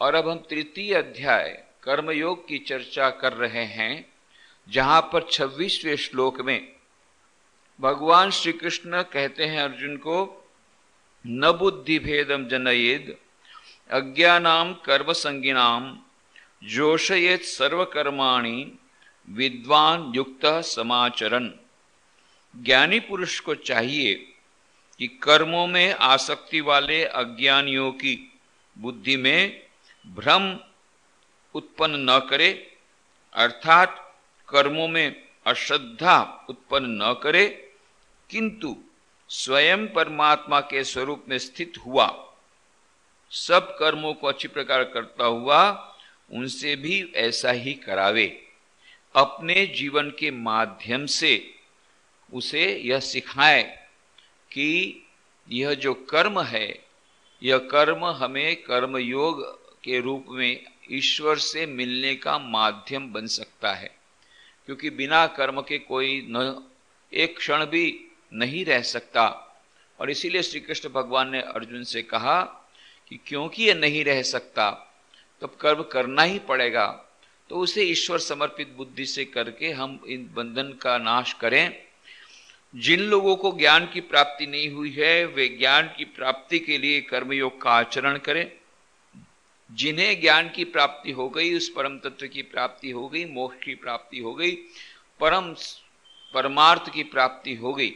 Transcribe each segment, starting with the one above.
और अब हम तृतीय अध्याय कर्मयोग की चर्चा कर रहे हैं, जहाँ पर छब्बीसवें श्लोक में भगवान श्री कृष्ण कहते हैं अर्जुन को, न बुद्धि भेदम जनयेद अज्ञानाम कर्म संज्ञाम जोशयेत सर्वकर्माणी विद्वान युक्त समाचरण ज्ञानी पुरुष को चाहिए कि कर्मों में आसक्ति वाले अज्ञानियों की बुद्धि में भ्रम उत्पन्न न करे, अर्थात कर्मों में अश्रद्धा उत्पन्न न करे, किंतु स्वयं परमात्मा के स्वरूप में स्थित हुआ। सब कर्मों को अच्छी प्रकार करता हुआ उनसे भी ऐसा ही करावे। अपने जीवन के माध्यम से उसे यह सिखाए कि यह जो कर्म है, यह कर्म हमें कर्म योग के रूप में ईश्वर से मिलने का माध्यम बन सकता है। क्योंकि बिना कर्म के कोई न, एक क्षण भी नहीं रह सकता। और इसीलिए श्री कृष्ण भगवान ने अर्जुन से कहा कि क्योंकि ये नहीं रह सकता, तब कर्म करना ही पड़ेगा। तो उसे ईश्वर समर्पित बुद्धि से करके हम इन बंधन का नाश करें। जिन लोगों को ज्ञान की प्राप्ति नहीं हुई है, वे ज्ञान की प्राप्ति के लिए कर्मयोग का आचरण करें। जिन्हें ज्ञान की प्राप्ति हो गई, उस परम तत्व की प्राप्ति हो गई, मोक्ष की प्राप्ति हो गई, परम परमार्थ की प्राप्ति हो गई।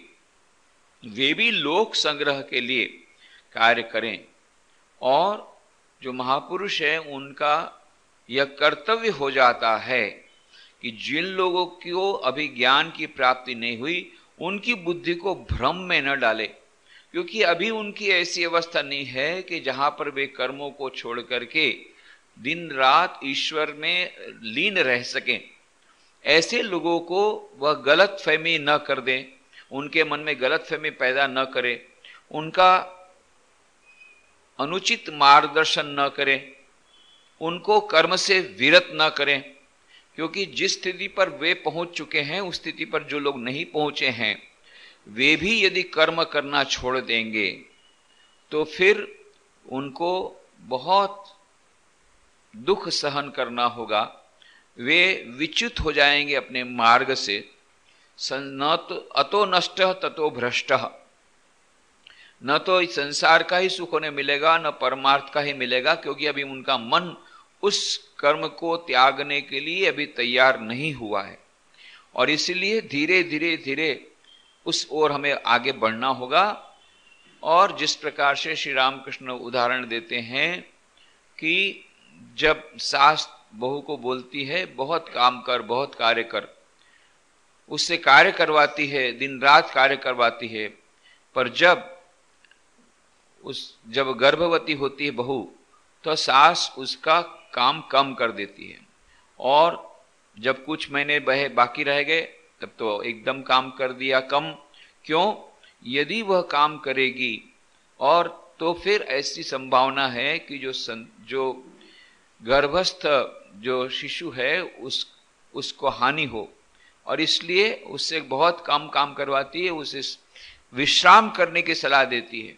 वे भी लोक संग्रह के लिए कार्य करें। और जो महापुरुष है, उनका यह कर्तव्य हो जाता है कि जिन लोगों को अभी ज्ञान की प्राप्ति नहीं हुई, उनकी बुद्धि को भ्रम में न डाले। क्योंकि अभी उनकी ऐसी अवस्था नहीं है कि जहाँ पर वे कर्मों को छोड़ करके दिन रात ईश्वर में लीन रह सकें। ऐसे लोगों को वह गलत फहमी न कर दें, उनके मन में गलत फहमी पैदा न करे, उनका अनुचित मार्गदर्शन न करें, उनको कर्म से विरत न करें, क्योंकि जिस स्थिति पर वे पहुँच चुके हैं, उस स्थिति पर जो लोग नहीं पहुँचे हैं वे भी यदि कर्म करना छोड़ देंगे तो फिर उनको बहुत दुख सहन करना होगा। वे विच्युत हो जाएँगे अपने मार्ग से। न तो अतो नष्ट, ततो भ्रष्ट। न तो इस संसार का ही सुख उन्हें मिलेगा, न परमार्थ का ही मिलेगा, क्योंकि अभी उनका मन उस कर्म को त्यागने के लिए अभी तैयार नहीं हुआ है। और इसलिए धीरे धीरे धीरे उस ओर हमें आगे बढ़ना होगा। और जिस प्रकार से श्री रामकृष्ण उदाहरण देते हैं कि जब सास बहू को बोलती है, बहुत काम कर, बहुत कार्य कर, उससे कार्य करवाती है, दिन रात कार्य करवाती है, पर जब उस, जब गर्भवती होती है बहू तो सास उसका काम कम कर देती है। और जब कुछ महीने बहे, बाकी रह गए तब तो एकदम काम कर दिया कम। क्यों? यदि वह काम करेगी और तो फिर ऐसी संभावना है कि जो सं, जो गर्भस्थ जो शिशु है उस उसको हानि हो। और इसलिए उससे बहुत कम काम करवाती है उसे विश्राम करने की सलाह देती है।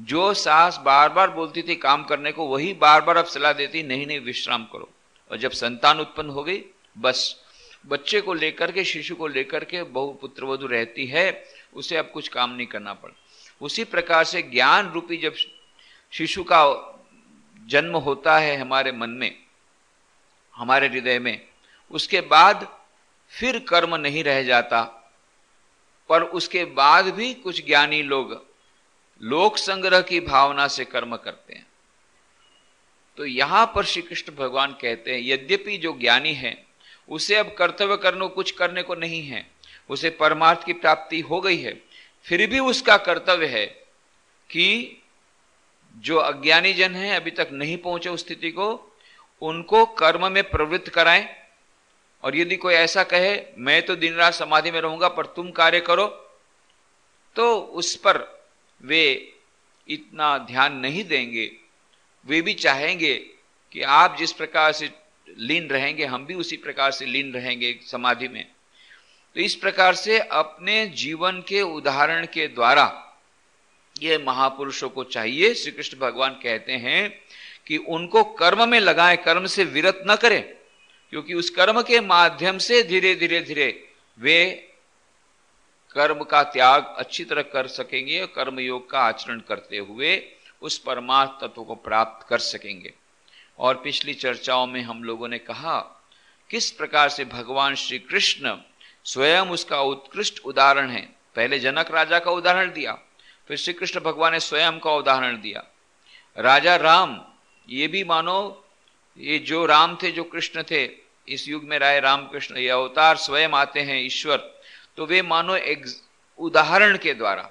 जो सास बार बार बोलती थी काम करने को वही बार बार अब सलाह देती नहीं नहीं विश्राम करो। और जब संतान उत्पन्न हो गई बस। बच्चे को लेकर के, शिशु को लेकर के बहु पुत्र वधु रहती है, उसे अब कुछ काम नहीं करना पड़ा, उसी प्रकार से ज्ञान रूपी जब शिशु का जन्म होता है हमारे मन में, हमारे हृदय में, उसके बाद फिर कर्म नहीं रह जाता, पर उसके बाद भी कुछ ज्ञानी लोग लोक संग्रह की भावना से कर्म करते हैं। तो यहाँ पर श्री कृष्ण भगवान कहते हैं, यद्यपि जो ज्ञानी है उसे अब कर्तव्य करने कुछ करने को नहीं है। उसे परमार्थ की प्राप्ति हो गई है। फिर भी उसका कर्तव्य है कि जो अज्ञानी जन है, अभी तक नहीं पहुँचे उस स्थिति को, उनको कर्म में प्रवृत्त कराएँ। और यदि कोई ऐसा कहे, मैं तो दिन रात समाधि में रहूँगा, पर तुम कार्य करो तो उस पर वे इतना ध्यान नहीं देंगे। वे भी चाहेंगे कि आप जिस प्रकार से लीन रहेंगे, हम भी उसी प्रकार से लीन रहेंगे समाधि में। तो इस प्रकार से अपने जीवन के उदाहरण के द्वारा ये महापुरुषों को चाहिए। श्री कृष्ण भगवान कहते हैं कि उनको कर्म में लगाए, कर्म से विरत न करें, क्योंकि उस कर्म के माध्यम से धीरे धीरे धीरे वे कर्म का त्याग अच्छी तरह कर सकेंगे और कर्म योग का आचरण करते हुए उस परमात्म तत्व को प्राप्त कर सकेंगे। और पिछली चर्चाओं में हम लोगों ने कहा, किस प्रकार से भगवान श्री कृष्ण स्वयं उसका उत्कृष्ट उदाहरण है? पहले जनक राजा का उदाहरण दिया, फिर श्री कृष्ण भगवान ने स्वयं का उदाहरण दिया। राजा राम, ये भी मानो, ये जो राम थे, जो कृष्ण थे, इस युग में राय राम कृष्ण ये अवतार स्वयं आते हैं ईश्वर तो वे मानो एक उदाहरण के द्वारा,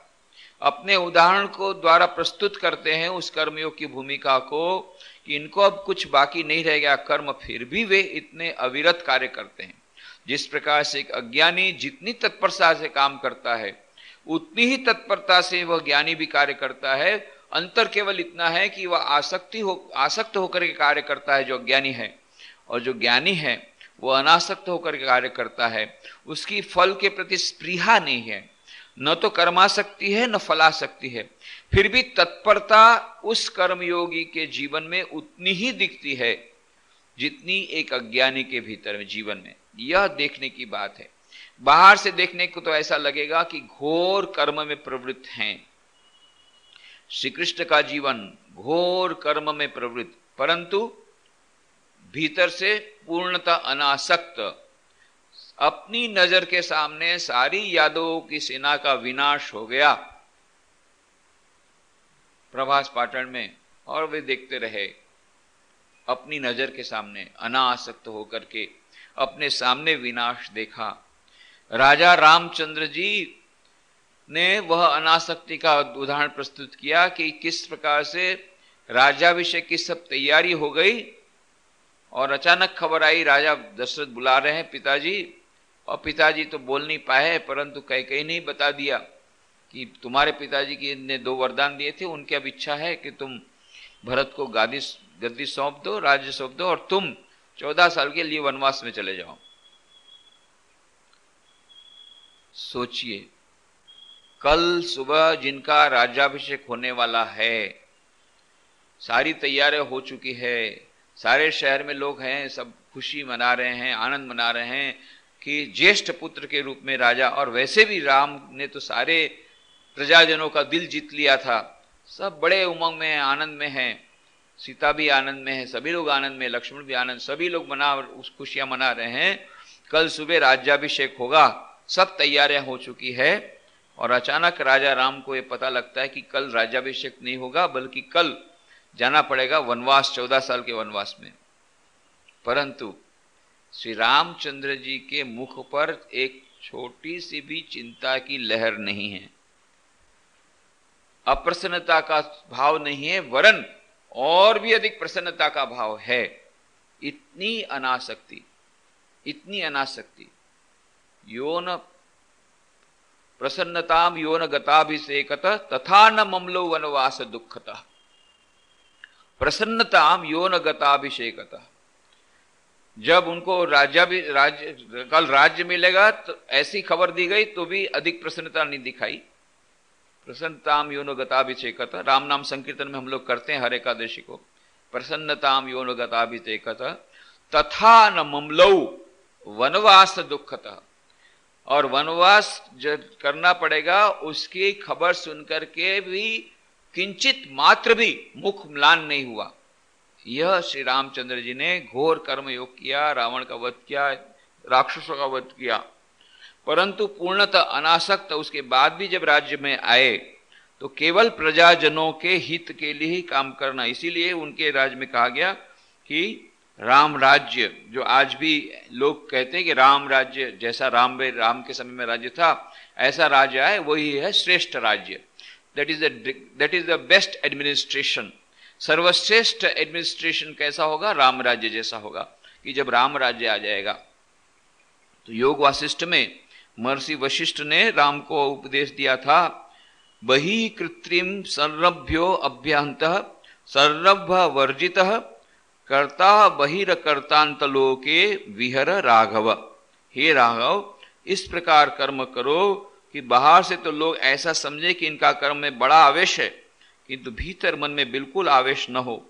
अपने उदाहरण को द्वारा प्रस्तुत करते हैं उस कर्मयोग की भूमिका को कि इनको अब कुछ बाकी नहीं रह गया कर्म, फिर भी वे इतने अविरत कार्य करते हैं। जिस प्रकार से एक अज्ञानी जितनी तत्परता से काम करता है, उतनी ही तत्परता से वह ज्ञानी भी कार्य करता है। अंतर केवल इतना है कि वह आसक्ति हो, आसक्त होकर के कार्य करता है, जो अज्ञानी है। और जो ज्ञानी है वह अनासक्त होकर के कार्य करता है। उसकी फल के प्रति स्प्रीहा नहीं है। न तो कर्माशक्ति है, न फलाशक्ति है। फिर भी तत्परता उस कर्मयोगी के जीवन में उतनी ही दिखती है जितनी एक अज्ञानी के भीतर में, जीवन में। यह देखने की बात है। बाहर से देखने को तो ऐसा लगेगा कि घोर कर्म में प्रवृत्त हैं। श्री कृष्ण का जीवन घोर कर्म में प्रवृत्त, परंतु भीतर से पूर्णता अनासक्त। अपनी नज़र के सामने सारी यादवों की सेना का विनाश हो गया। प्रभास पाटन में और वे देखते रहे। अपनी नज़र के सामने अनासक्त होकर के अपने सामने विनाश देखा। राजा रामचंद्र जी ने वह अनासक्ति का उदाहरण प्रस्तुत किया कि किस प्रकार से राजाभिषेक की सब तैयारी हो गई और अचानक खबर आई, राजा दशरथ बुला रहे हैं पिताजी। और पिताजी तो बोल नहीं पाए, परंतु कहीं कहीं नहीं बता दिया। कि तुम्हारे पिताजी की ने दो वरदान दिए थे, उनकी अब इच्छा है कि तुम भरत को गादी गद्दी सौंप दो, राज्य सौंप दो और तुम चौदह साल के लिए वनवास में चले जाओ। सोचिए, कल सुबह जिनका राज्याभिषेक होने वाला है, सारी तैयारियाँ हो चुकी है, सारे शहर में लोग हैं, सब खुशी मना रहे हैं, आनंद मना रहे हैं कि ज्येष्ठ पुत्र के रूप में राजा, और वैसे भी राम ने तो सारे प्रजाजनों का दिल जीत लिया था। सब बड़े उमंग में हैं, आनंद में हैं। सीता भी आनंद में है, सभी लोग आनंद में, लक्ष्मण भी आनंद, सभी लोग मना उस खुशियाँ मना रहे हैं। कल सुबह राज्याभिषेक होगा, सब तैयारियाँ हो चुकी है और अचानक राजा राम को यह पता लगता है कि कल राज्याभिषेक नहीं होगा, बल्कि कल जाना पड़ेगा वनवास, चौदह साल के वनवास में। परंतु श्री रामचंद्र जी के मुख पर एक छोटी सी भी चिंता की लहर नहीं है। अप्रसन्नता का भाव नहीं है, वरन और भी अधिक प्रसन्नता का भाव है। इतनी अनासक्ति इतनी अनासक्ति। योन प्रसन्नताम योन गताभिषेकत तथा न ममलो वनवास दुखता। प्रसन्नताम योन गताभिषेकता। जब उनको राज्य भी, राज्य, कल राज्य मिलेगा तो ऐसी खबर दी गई तो भी अधिक प्रसन्नता नहीं दिखाई। प्रसन्नताम योन गताभिषेकत। राम नाम संकीर्तन में हम लोग करते हैं हर एकादशी को। प्रसन्नताम योन गताभिषेकत। तथा न ममलऊ वनवास दुखत। और वनवास जो करना पड़ेगा, उसकी खबर सुनकर के भी किंचित मात्र भी मुख म्लान नहीं हुआ। यह श्री रामचंद्र जी ने घोर कर्म योग किया, रावण का वध किया, राक्षसों का वध किया। परंतु पूर्णतः अनासक्त उसके बाद भी जब राज्य में आए तो केवल प्रजाजनों के हित के लिए ही काम करना। इसीलिए उनके राज्य में कहा गया कि राम राज्य, जो आज भी लोग कहते हैं कि राम राज्य, जैसा राम राम के समय में राज्य था, ऐसा राज्य आए, वही है श्रेष्ठ राज्य। That is that is the best administration सर्वश्रेष्ठ एडमिनिस्ट्रेशन कैसा होगा? राम राज्य जैसा होगा कि जब राम राज्य आ जाएगा तो योग वासिष्ठ में महर्षि वशिष्ठ ने राम को उपदेश दिया था, बही कृत्रिम सर्रभ्यो अभ्यंत सर्रभ वर्जित, कर्ता बहिर्कर्तांतलोके विहर राघव। हे राघव, इस प्रकार कर्म करो कि बाहर से तो लोग ऐसा समझे कि इनका कर्म में बड़ा आवेश है, किंतु भीतर मन में बिल्कुल आवेश न हो।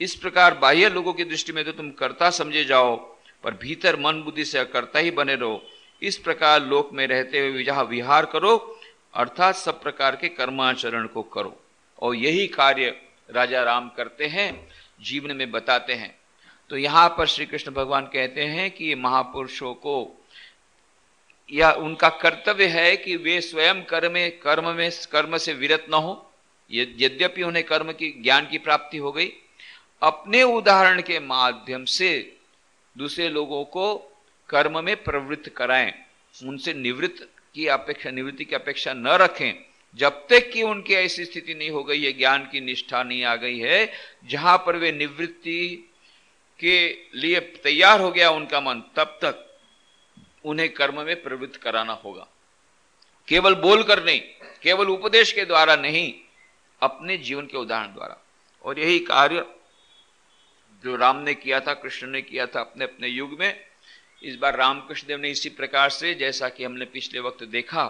इस प्रकार बाह्य लोगों की दृष्टि में तो तुम करता समझे जाओ, पर भीतर मन बुद्धि से अकर्ता ही बने रहो। इस प्रकार लोक में रहते हुए जहाँ विहार करो, अर्थात सब प्रकार के कर्माचरण को करो। और यही कार्य राजा राम करते हैं, जीवन में बताते हैं। तो यहाँ पर श्री कृष्ण भगवान कहते हैं कि महापुरुषों को, या उनका कर्तव्य है कि वे स्वयं कर्म कर्म में, कर्म से विरत न हो। यद्यपि उन्हें कर्म की, ज्ञान की प्राप्ति हो गई। अपने उदाहरण के माध्यम से दूसरे लोगों को कर्म में प्रवृत्त कराएँ, उनसे निवृत्त की अपेक्षा, निवृत्ति की अपेक्षा न रखें। जब तक कि उनकी ऐसी स्थिति नहीं हो गई है, ज्ञान की निष्ठा नहीं आ गई है, जहाँ पर वे निवृत्ति के लिए तैयार हो गया उनका मन, तब तक उन्हें कर्म में प्रवृत्त कराना होगा। केवल बोलकर नहीं, केवल उपदेश के द्वारा नहीं, अपने जीवन के उदाहरण द्वारा। और यही कार्य जो राम ने किया था, कृष्ण ने किया था अपने अपने युग में इस बार रामकृष्ण देव ने इसी प्रकार से, जैसा कि हमने पिछले वक्त देखा,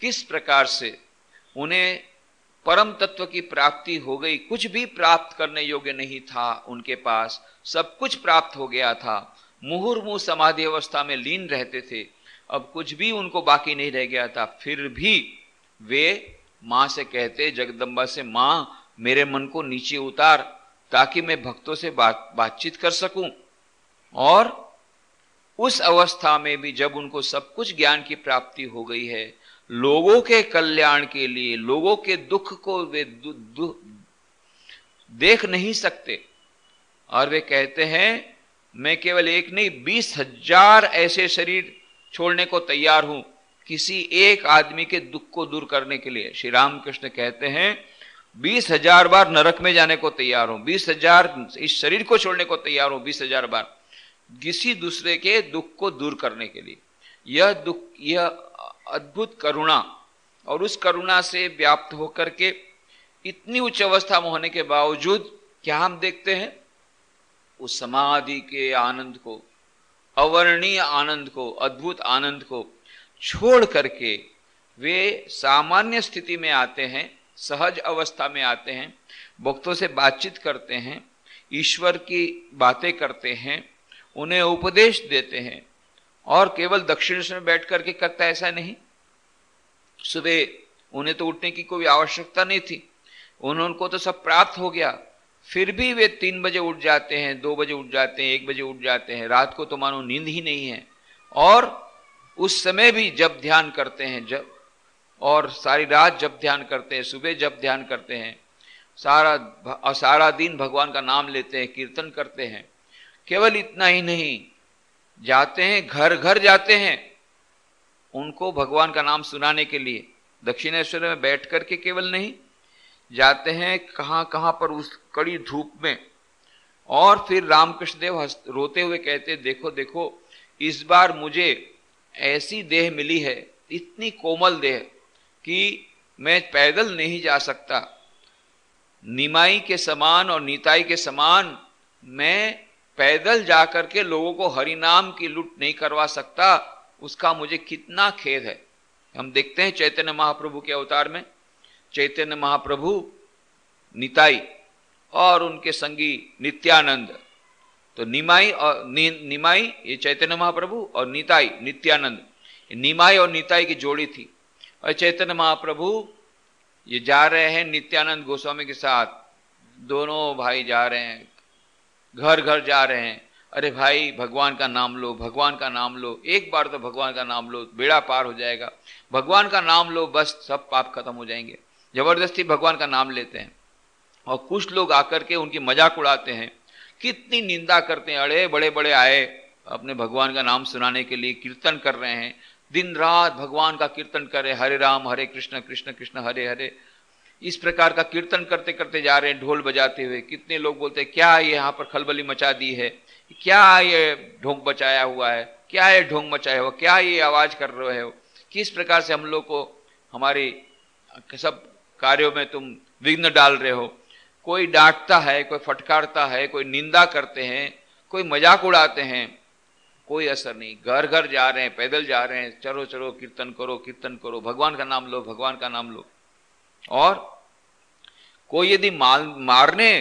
किस प्रकार से उन्हें परम तत्व की प्राप्ति हो गई। कुछ भी प्राप्त करने योग्य नहीं था उनके पास। सब कुछ प्राप्त हो गया था। मुहुर्मु समाधि अवस्था में लीन रहते थे। अब कुछ भी उनको बाकी नहीं रह गया था। फिर भी वे माँ से कहते, जगदम्बा से माँ, मेरे मन को नीचे उतार, ताकि मैं भक्तों से बात, बातचीत कर सकूँ। और उस अवस्था में भी जब उनको सब कुछ ज्ञान की प्राप्ति हो गई है लोगों के कल्याण के लिए लोगों के दुख को वे दु, दु, देख नहीं सकते। और वे कहते हैं मैं केवल एक नहीं बीस हज़ार ऐसे शरीर छोड़ने को तैयार हूँ किसी एक आदमी के दुख को दूर करने के लिए। श्री रामकृष्ण कहते हैं बीस हज़ार बार नरक में जाने को तैयार हूँ बीस हज़ार इस शरीर को छोड़ने को तैयार हूँ बीस हज़ार बार। किसी दूसरे के दुख को दूर करने के लिए। यह दुख, यह अद्भुत करुणा और उस करुणा से व्याप्त होकर के इतनी उच्च अवस्था में होने के बावजूद क्या हम देखते हैं? उस समाधि के आनंद को, अवर्णीय आनंद को, अद्भुत आनंद को छोड़ करके वे सामान्य स्थिति में आते हैं, सहज अवस्था में आते हैं, भक्तों से बातचीत करते हैं, ईश्वर की बातें करते हैं उन्हें उपदेश देते हैं। और केवल दक्षिण में बैठ करके करता ऐसा नहीं। सुबह उन्हें तो उठने की कोई आवश्यकता नहीं थी। उनको तो सब प्राप्त हो गया। फिर भी वे तीन बजे उठ जाते हैं, दो बजे उठ जाते हैं, एक बजे उठ जाते हैं। रात को तो मानो नींद ही नहीं है। और उस समय भी जब ध्यान करते हैं, जब और सारी रात जब ध्यान करते हैं, सुबह जब ध्यान करते हैं, सारा और सारा दिन भगवान का नाम लेते हैं, कीर्तन करते हैं। केवल इतना ही नहीं, जाते हैं घर घर जाते हैं, उनको भगवान का नाम सुनाने के लिए। दक्षिणेश्वर में बैठ करके केवल नहीं, जाते हैं कहाँ कहाँ पर उस कड़ी धूप में। और फिर रामकृष्ण देव रोते हुए कहते, देखो देखो, इस बार मुझे ऐसी देह मिली है, इतनी कोमल देह, कि मैं पैदल नहीं जा सकता। निमाई के समान और नीताई के समान मैं पैदल जाकर के लोगों को हरिनाम की लुट नहीं करवा सकता उसका मुझे कितना खेद है। हम देखते हैं चैतन्य महाप्रभु के अवतार में। चैतन्य महाप्रभु निताई और उनके संगी नित्यानंद। तो निमाई और नि, निमाई ये चैतन्य महाप्रभु और निताई नित्यानंद। निमाई और निताई की जोड़ी थी। और चैतन्य महाप्रभु ये जा रहे हैं नित्यानंद गोस्वामी के साथ। दोनों भाई जा रहे हैं। घर घर जा रहे हैं। अरे भाई, भगवान का नाम लो, भगवान का नाम लो। एक बार तो भगवान का नाम लो, बेड़ा पार हो जाएगा। भगवान का नाम लो, बस सब पाप खत्म हो जाएँगे। ज़बरदस्ती भगवान का नाम लेते हैं। और कुछ लोग आकर के उनकी मज़ाक उड़ाते हैं। कितनी निंदा करते हैं। अड़े बड़े बड़े आए, अपने भगवान का नाम सुनाने के लिए कीर्तन कर रहे हैं। दिन रात भगवान का कीर्तन कर रहे हरे राम, हरे कृष्ण कृष्ण कृष्ण, हरे हरे। इस प्रकार का कीर्तन करते करते जा रहे हैं, ढोल बजाते हुए। कितने लोग बोलते हैं, क्या ये यहाँ पर खलबली मचा दी है? क्या ये ढोंग बचाया हुआ है? क्या ये ढोंग मचाया हुआ क्या ये आवाज़ कर रहे हो? किस प्रकार से हम लोग को हमारी सब कार्यों में तुम विघ्न डाल रहे हो? कोई डांटता है, कोई फटकारता है, कोई निंदा करते हैं, कोई मज़ाक उड़ाते हैं। कोई असर नहीं। घर घर जा रहे हैं, पैदल जा रहे हैं। चलो चलो कीर्तन करो कीर्तन करो। भगवान का नाम लो, भगवान का नाम लो। और कोई यदि मारने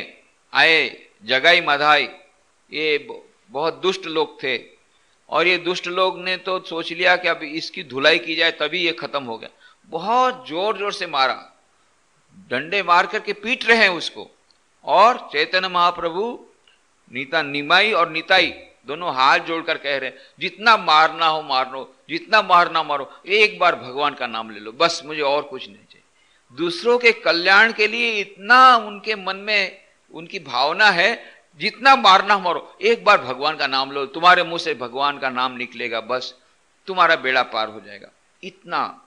आए, जगाई मधाई, ये बहुत दुष्ट लोग थे। और ये दुष्ट लोग ने तो सोच लिया कि अब इसकी धुलाई की जाए, तभी ये खत्म हो गया। बहुत ज़ोर ज़ोर से मारा। डंडे मार करके पीट रहे हैं उसको। और चैतन्य महाप्रभु, नीता निमाई और निताई, दोनों हाथ जोड़कर कह रहे हैं, जितना मारना हो मारो जितना मारना मारो, एक बार भगवान का नाम ले लो, बस मुझे और कुछ नहीं चाहिए। दूसरों के कल्याण के लिए इतना उनके मन में उनकी भावना है, जितना मारना मारो। एक बार भगवान का नाम लो, तुम्हारे मुँह से भगवान का नाम निकलेगा, बस तुम्हारा बेड़ा पार हो जाएगा। इतना।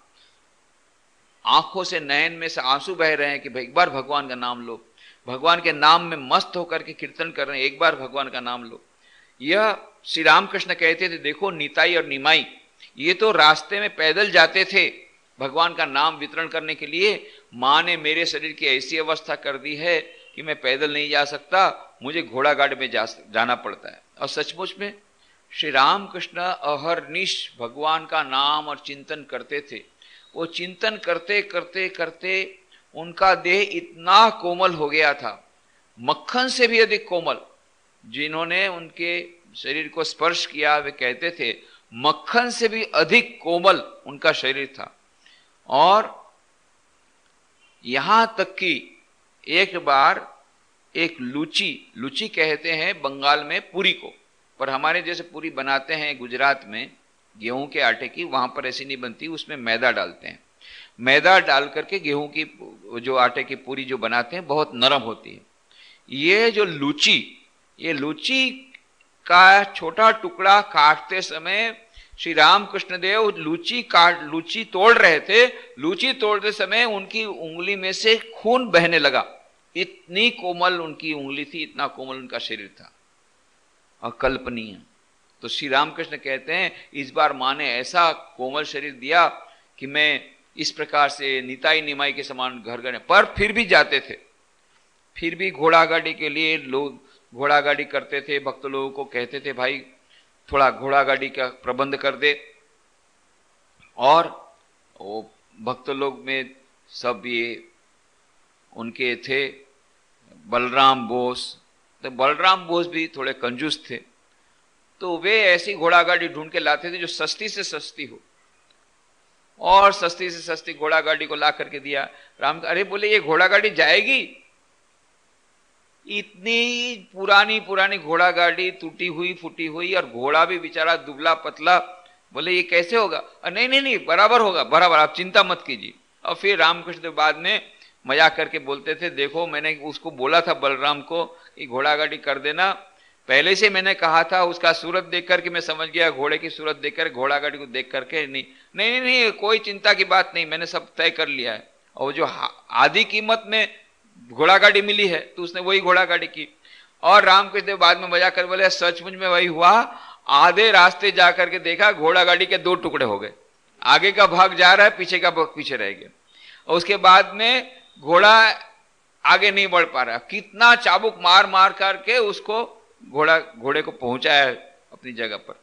आँखों से नयन में से आँसू बह रहे हैं कि एक बार भगवान का नाम लो। भगवान के नाम में मस्त होकर के कीर्तन कर रहे हैं, एक बार भगवान का नाम लो। यह श्री रामकृष्ण कहते थे, देखो, निताई और निमाई, ये तो रास्ते में पैदल जाते थे। भगवान का नाम वितरण करने के लिए माँ ने मेरे शरीर की ऐसी अवस्था कर दी है कि मैं पैदल नहीं जा सकता, मुझे घोड़ा गाड़ी में जा जाना पड़ता है। और सचमुच में श्री राम कृष्ण अहरनिश भगवान का नाम और चिंतन करते थे। वो चिंतन करते करते करते उनका देह इतना कोमल हो गया था, मक्खन से भी अधिक कोमल, जिन्होंने उनके शरीर को स्पर्श किया, वे कहते थे, मक्खन से भी अधिक कोमल उनका शरीर था। और यहाँ तक कि एक बार एक लुची लुची कहते हैं बंगाल में पूरी को। पर हमारे जैसे पूरी बनाते हैं गुजरात में, गेहूँ के आटे की, वहाँ पर ऐसी नहीं बनती, उसमें मैदा डालते हैं। मैदा डाल करके गेहूँ की, जो आटे की पूरी जो बनाते हैं, बहुत नरम होती है। ये जो लुची, ये लुची का छोटा टुकड़ा काटते समय श्री राम कृष्ण देव लूची काट, लुची तोड़ रहे थे। लूची तोड़ते समय उनकी उंगली में से खून बहने लगा। इतनी कोमल उनकी उंगली थी, इतना कोमल उनका शरीर था। अकल्पनीय। तो श्री रामकृष्ण कहते हैं, इस बार माँ ने ऐसा कोमल शरीर दिया कि मैं इस प्रकार से निताई निमाई के समान घर गए। पर फिर भी जाते थे। फिर भी घोड़ा गाड़ी के लिए लोग, घोड़ा गाड़ी करते थे, भक्त लोगों को कहते थे, भाई थोड़ा घोड़ा गाड़ी का प्रबंध कर दे। और वो भक्त लोग में सब ये उनके थे, बलराम बोस। तो बलराम बोस भी थोड़े कंजूस थे। तो वे ऐसी घोड़ा गाड़ी ढूंढ के लाते थे जो सस्ती से सस्ती हो। और सस्ती से सस्ती घोड़ा गाड़ी को ला करके दिया। राम अरे बोले, ये घोड़ा गाड़ी जाएगी? इतनी पुरानी पुरानी घोड़ा गाड़ी टूटी हुई, फूटी हुई, और घोड़ा भी बेचारा दुबला पतला, बोले, ये कैसे होगा? नहीं नहीं नहीं, बराबर होगा, बराबर, आप चिंता मत कीजिए। और फिर रामकृष्ण बाद में मज़ाक करके बोलते थे, देखो, मैंने उसको बोला था बलराम को कि घोड़ा गाड़ी कर देना। पहले से मैंने कहा था, उसका सूरत देख करके मैं समझ गया, घोड़े की सूरत देखकर घोड़ा गाड़ी को देख करके नहीं। नहीं नहीं नहीं, कोई चिंता की बात नहीं, मैंने सब तय कर लिया है। और जो आधी कीमत में घोड़ा गाड़ी मिली है तो उसने वही घोड़ा गाड़ी की। और रामकृष्ण बाद में मज़ा कर बोले, सचमुच में वही हुआ। आधे रास्ते जा करके देखा घोड़ा गाड़ी के दो टुकड़े हो गए। आगे का भाग जा रहा है, पीछे का भाग पीछे रह गया। और उसके बाद में घोड़ा आगे नहीं बढ़ पा रहा। कितना चाबुक मार मार करके उसको घोड़ा, घोड़े को पहुँचाया अपनी जगह पर।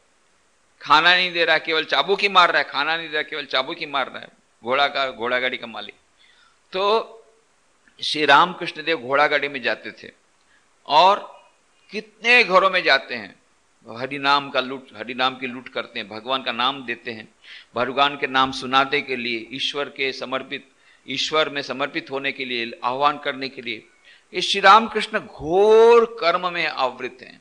खाना नहीं दे रहा, केवल चाबुक ही मार रहा है, खाना नहीं दे रहा, केवल चाबुक ही मार रहा है। घोड़ा का घोड़ा गाड़ी का मालिक। तो श्री रामकृष्ण देव घोड़ा गाड़ी में जाते थे और कितने घरों में जाते हैं। हरि नाम का लूट हरि नाम की लूट करते हैं, भगवान का नाम देते हैं। भगवान के नाम सुनाते के लिए, ईश्वर के समर्पित, ईश्वर में समर्पित होने के लिए, आह्वान करने के लिए, ये श्री रामकृष्ण घोर कर्म में आवृत हैं।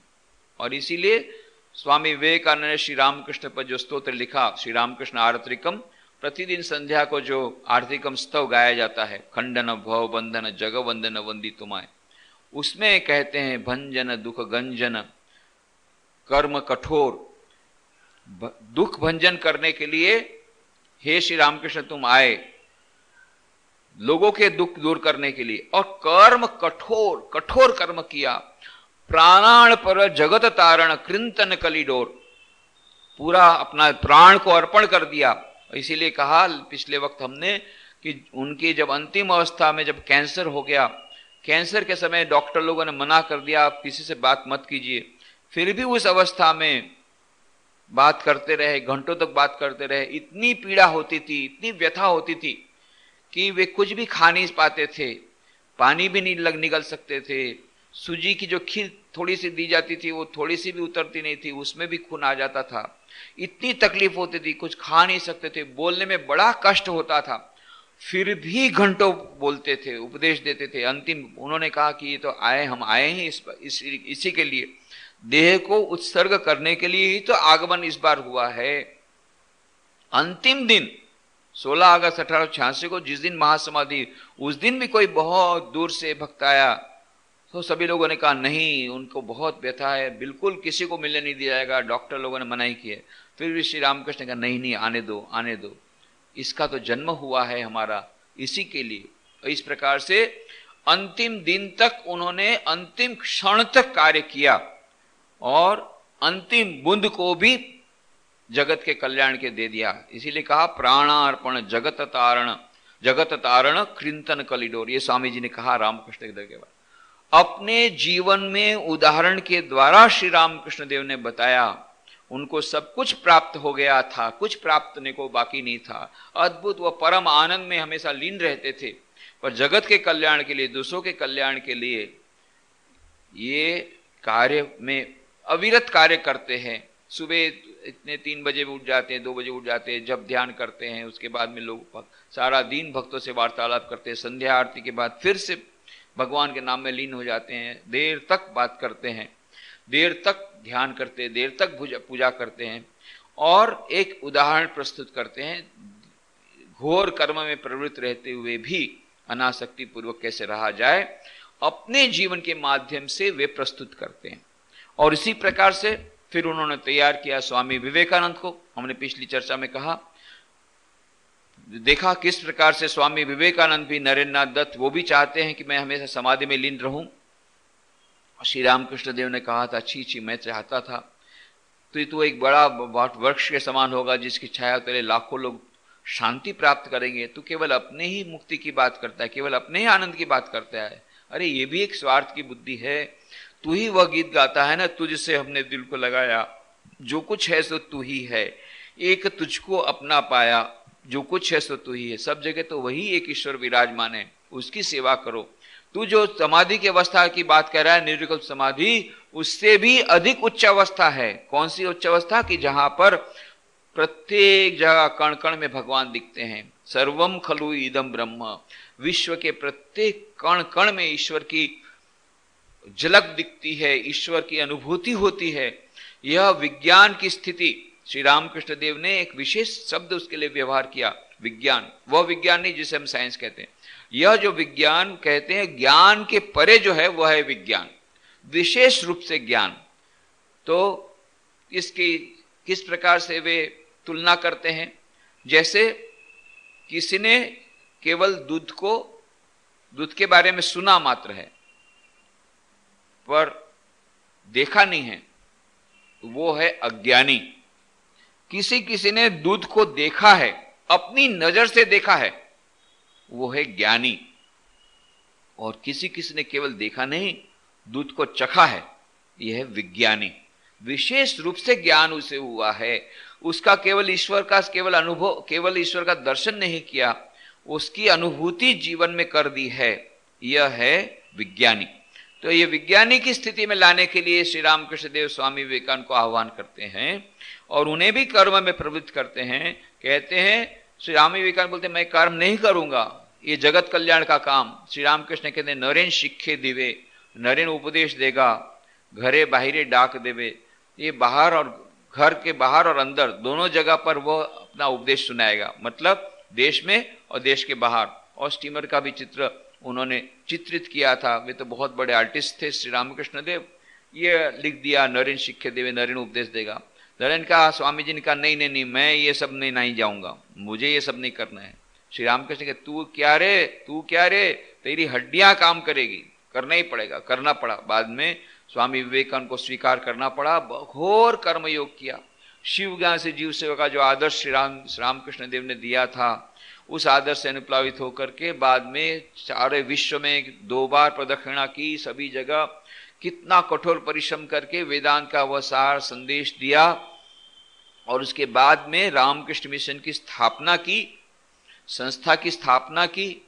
और इसीलिए स्वामी विवेकानंद ने श्री रामकृष्ण पर जो स्तोत्र लिखा, श्री रामकृष्ण आरत्रिकम प्रतिदिन संध्या को जो आर्थिकम स्तव गाया जाता है, खंडन भव बंधन जग वंदन वंदी तुम्हारे उसमें कहते हैं भंजन, दुख गंजन, कर्म कठोर। दुख भंजन करने के लिए हे श्री रामकृष्ण तुम आए लोगों के दुख दूर करने के लिए और कर्म कठोर कठोर कर्म किया। प्राणाण पर जगत तारण, कृंतन कलिडोर पूरा अपना प्राण को अर्पण कर दिया। इसीलिए कहा पिछले वक्त हमने कि उनकी जब अंतिम अवस्था में जब कैंसर हो गया, कैंसर के समय डॉक्टर लोगों ने मना कर दिया, आप किसी से बात मत कीजिए। फिर भी उस अवस्था में बात करते रहे, घंटों तक बात करते रहे, इतनी पीड़ा होती थी, इतनी व्यथा होती थी कि वे कुछ भी खा नहीं पाते थे, पानी भी नहीं लग, निकल सकते थे। सूजी की जो खीर थोड़ी सी दी जाती थी, वो थोड़ी सी भी उतरती नहीं थी, उसमें भी खून आ जाता था। इतनी तकलीफ़ होती थी कुछ खा नहीं सकते थे। बोलने में बड़ा कष्ट होता था। फिर भी घंटों बोलते थे उपदेश देते थे। अंतिम उन्होंने कहा कि ये तो आए हम आए हैं इस, इस इसी के लिए। देह को उत्सर्ग करने के लिए ही तो आगमन इस बार हुआ है। अंतिम दिन 16 अगस्त अठारह सौ छियासी को जिस दिन महासमाधि उस दिन भी कोई बहुत दूर से भक्त आया। तो सभी लोगों ने कहा, नहीं, उनको बहुत व्यथा है, बिल्कुल किसी को मिलने नहीं दिया जाएगा, डॉक्टर लोगों ने मनाही की है। फिर भी श्री रामकृष्ण ने कहा, नहीं नहीं, आने दो आने दो। इसका तो जन्म हुआ है हमारा, इसी के लिए। इस प्रकार से अंतिम दिन तक उन्होंने अंतिम क्षण तक कार्य किया और अंतिम बुंद को भी जगत के कल्याण के दे दिया। इसीलिए कहा, प्राणार्पण जगत तारण जगत तारण कृंतन कलिडोर। ये स्वामी जी ने कहा रामकृष्ण के बाद। अपने जीवन में उदाहरण के द्वारा श्री रामकृष्ण देव ने बताया, उनको सब कुछ प्राप्त हो गया था, कुछ प्राप्त होने को बाकी नहीं था। अद्भुत, व परम आनंद में हमेशा लीन रहते थे। पर जगत के कल्याण के लिए, दूसरों के कल्याण के लिए, ये कार्य में अविरत कार्य करते हैं। सुबह इतने तीन बजे उठ जाते हैं, दो बजे उठ जाते हैं, जब ध्यान करते हैं, उसके बाद में लोग सारा दिन भक्तों से वार्तालाप करते हैं, संध्या आरती के बाद फिर से भगवान के नाम में लीन हो जाते हैं, देर तक बात करते हैं, देर तक ध्यान करते हैं देर तक पूजा करते हैं, और एक उदाहरण प्रस्तुत करते हैं, घोर कर्म में प्रवृत्त रहते हुए भी अनासक्ति पूर्वक कैसे रहा जाए, अपने जीवन के माध्यम से वे प्रस्तुत करते हैं। और इसी प्रकार से फिर उन्होंने तैयार किया स्वामी विवेकानंद को, हमने पिछली चर्चा में कहा देखा किस प्रकार से स्वामी विवेकानंद भी नरेंद्र नाथ दत्त, वो भी चाहते हैं कि मैं हमेशा समाधि में लीन रहूँ। और श्री रामकृष्ण देव ने कहा था अच्छी अच्छी मैं चाहता था। तो ये तो एक बड़ा वृक्ष के समान होगा, जिसकी छाया तेरे लाखों लोग शांति प्राप्त करेंगे। तो केवल अपने ही मुक्ति की बात करता है, केवल अपने ही आनंद की बात करता है। अरे, ये भी एक स्वार्थ की बुद्धि है। तू ही वह गीत गाता है ना, तुझसे हमने दिल को लगाया, जो कुछ है सो तू ही है। एक तुझको अपना पाया जो कुछ है सो तू ही है। सब जगह तो वही एक ईश्वर विराजमान है। उसकी सेवा करो। तू जो समाधि की अवस्था की बात कर रहा है, निर्विकल्प समाधि, उससे भी अधिक उच्च अवस्था है। कौन सी उच्च अवस्था? की जहाँ पर प्रत्येक जगह कण कण में भगवान दिखते हैं। सर्वम खलु इदम ब्रह्म। विश्व के प्रत्येक कण कण में ईश्वर की झलक दिखती है, ईश्वर की अनुभूति होती है। यह विज्ञान की स्थिति श्री रामकृष्ण देव ने एक विशेष शब्द उसके लिए व्यवहार किया, विज्ञान। वह विज्ञान नहीं जिसे हम साइंस कहते हैं। यह जो विज्ञान कहते हैं, ज्ञान के परे जो है, वह है विज्ञान। विशेष रूप से ज्ञान। तो इसकी किस प्रकार से वे तुलना करते हैं? जैसे किसी ने केवल दूध को, दूध के बारे में सुना मात्र है, पर देखा नहीं है, वो है अज्ञानी। किसी किसी ने दूध को देखा है, अपनी नज़र से देखा है, वो है ज्ञानी। और किसी किसी ने केवल देखा नहीं, दूध को चखा है, यह है विज्ञानी। विशेष रूप से ज्ञान उसे हुआ है, उसका केवल ईश्वर का, केवल अनुभव, केवल ईश्वर का दर्शन नहीं किया, उसकी अनुभूति जीवन में कर दी है, यह है विज्ञानी। तो ये विज्ञानी की स्थिति में लाने के लिए श्री रामकृष्ण देव स्वामी विवेकानंद को आह्वान करते हैं और उन्हें भी कर्म में प्रवृत्त करते हैं, कहते हैं, श्री राम विवेकानंद बोलते मैं कर्म नहीं करूँगा, ये जगत कल्याण का काम। श्री रामकृष्ण कहते नरेन शिक्षे दिवे, नरेन उपदेश देगा, घरे बाहरे डाक देवे। ये बाहर और घर के बाहर और अंदर, दोनों जगह पर वो अपना उपदेश सुनाएगा। मतलब देश में और देश के बाहर। और स्टीमर का भी चित्र उन्होंने चित्रित किया था। वे तो बहुत बड़े आर्टिस्ट थे, श्री रामकृष्ण देव। ये लिख दिया, नरेन शिक्षे देवे, नरेन उपदेश देगा। नरेन कहा, स्वामी जी ने कहा, नहीं नहीं नहीं, मैं ये सब नहीं नहीं जाऊँगा। मुझे ये सब नहीं करना है। श्री रामकृष्ण के, तू क्या रे? तू क्या रे? तेरी हड्डियाँ काम करेगी। करना ही पड़ेगा। करना पड़ा। बाद में स्वामी विवेकानंद को स्वीकार करना पड़ा। घोर कर्मयोग किया। शिव ज्ञान से जीव सेवा का जो आदर्श श्री राम रामकृष्ण देव ने दिया था, उस आदर्श से अनुप्लावित होकर के बाद में सारे विश्व में दो बार प्रदक्षिणा की सभी जगह। कितना कठोर परिश्रम करके वेदांत का वह सार संदेश दिया। और उसके बाद में रामकृष्ण मिशन की स्थापना की, संस्था की स्थापना की,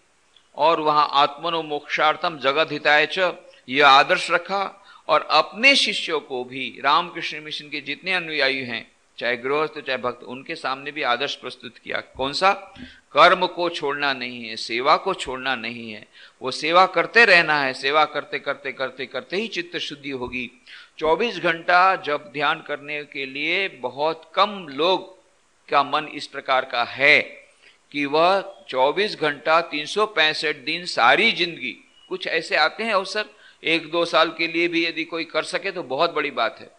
और वहाँ आत्मनो मोक्षार्थम जगत हिताय च, यह आदर्श रखा, और अपने शिष्यों को भी रामकृष्ण मिशन के जितने अनुयायी हैं चाहे गृहस्थ, चाहे भक्त, उनके सामने भी आदर्श प्रस्तुत किया। कौन सा? कर्म को छोड़ना नहीं है, सेवा को छोड़ना नहीं है। वो सेवा करते रहना है, सेवा करते करते करते करते ही चित्त शुद्धि होगी। 24 घंटा जब ध्यान करने के लिए बहुत कम लोग का मन इस प्रकार का है कि वह 24 घंटा तीन सौ पैंसठ दिन सारी ज़िंदगी, कुछ ऐसे आते हैं अवसर? एक दो साल के लिए भी यदि कोई कर सके तो बहुत बड़ी बात है।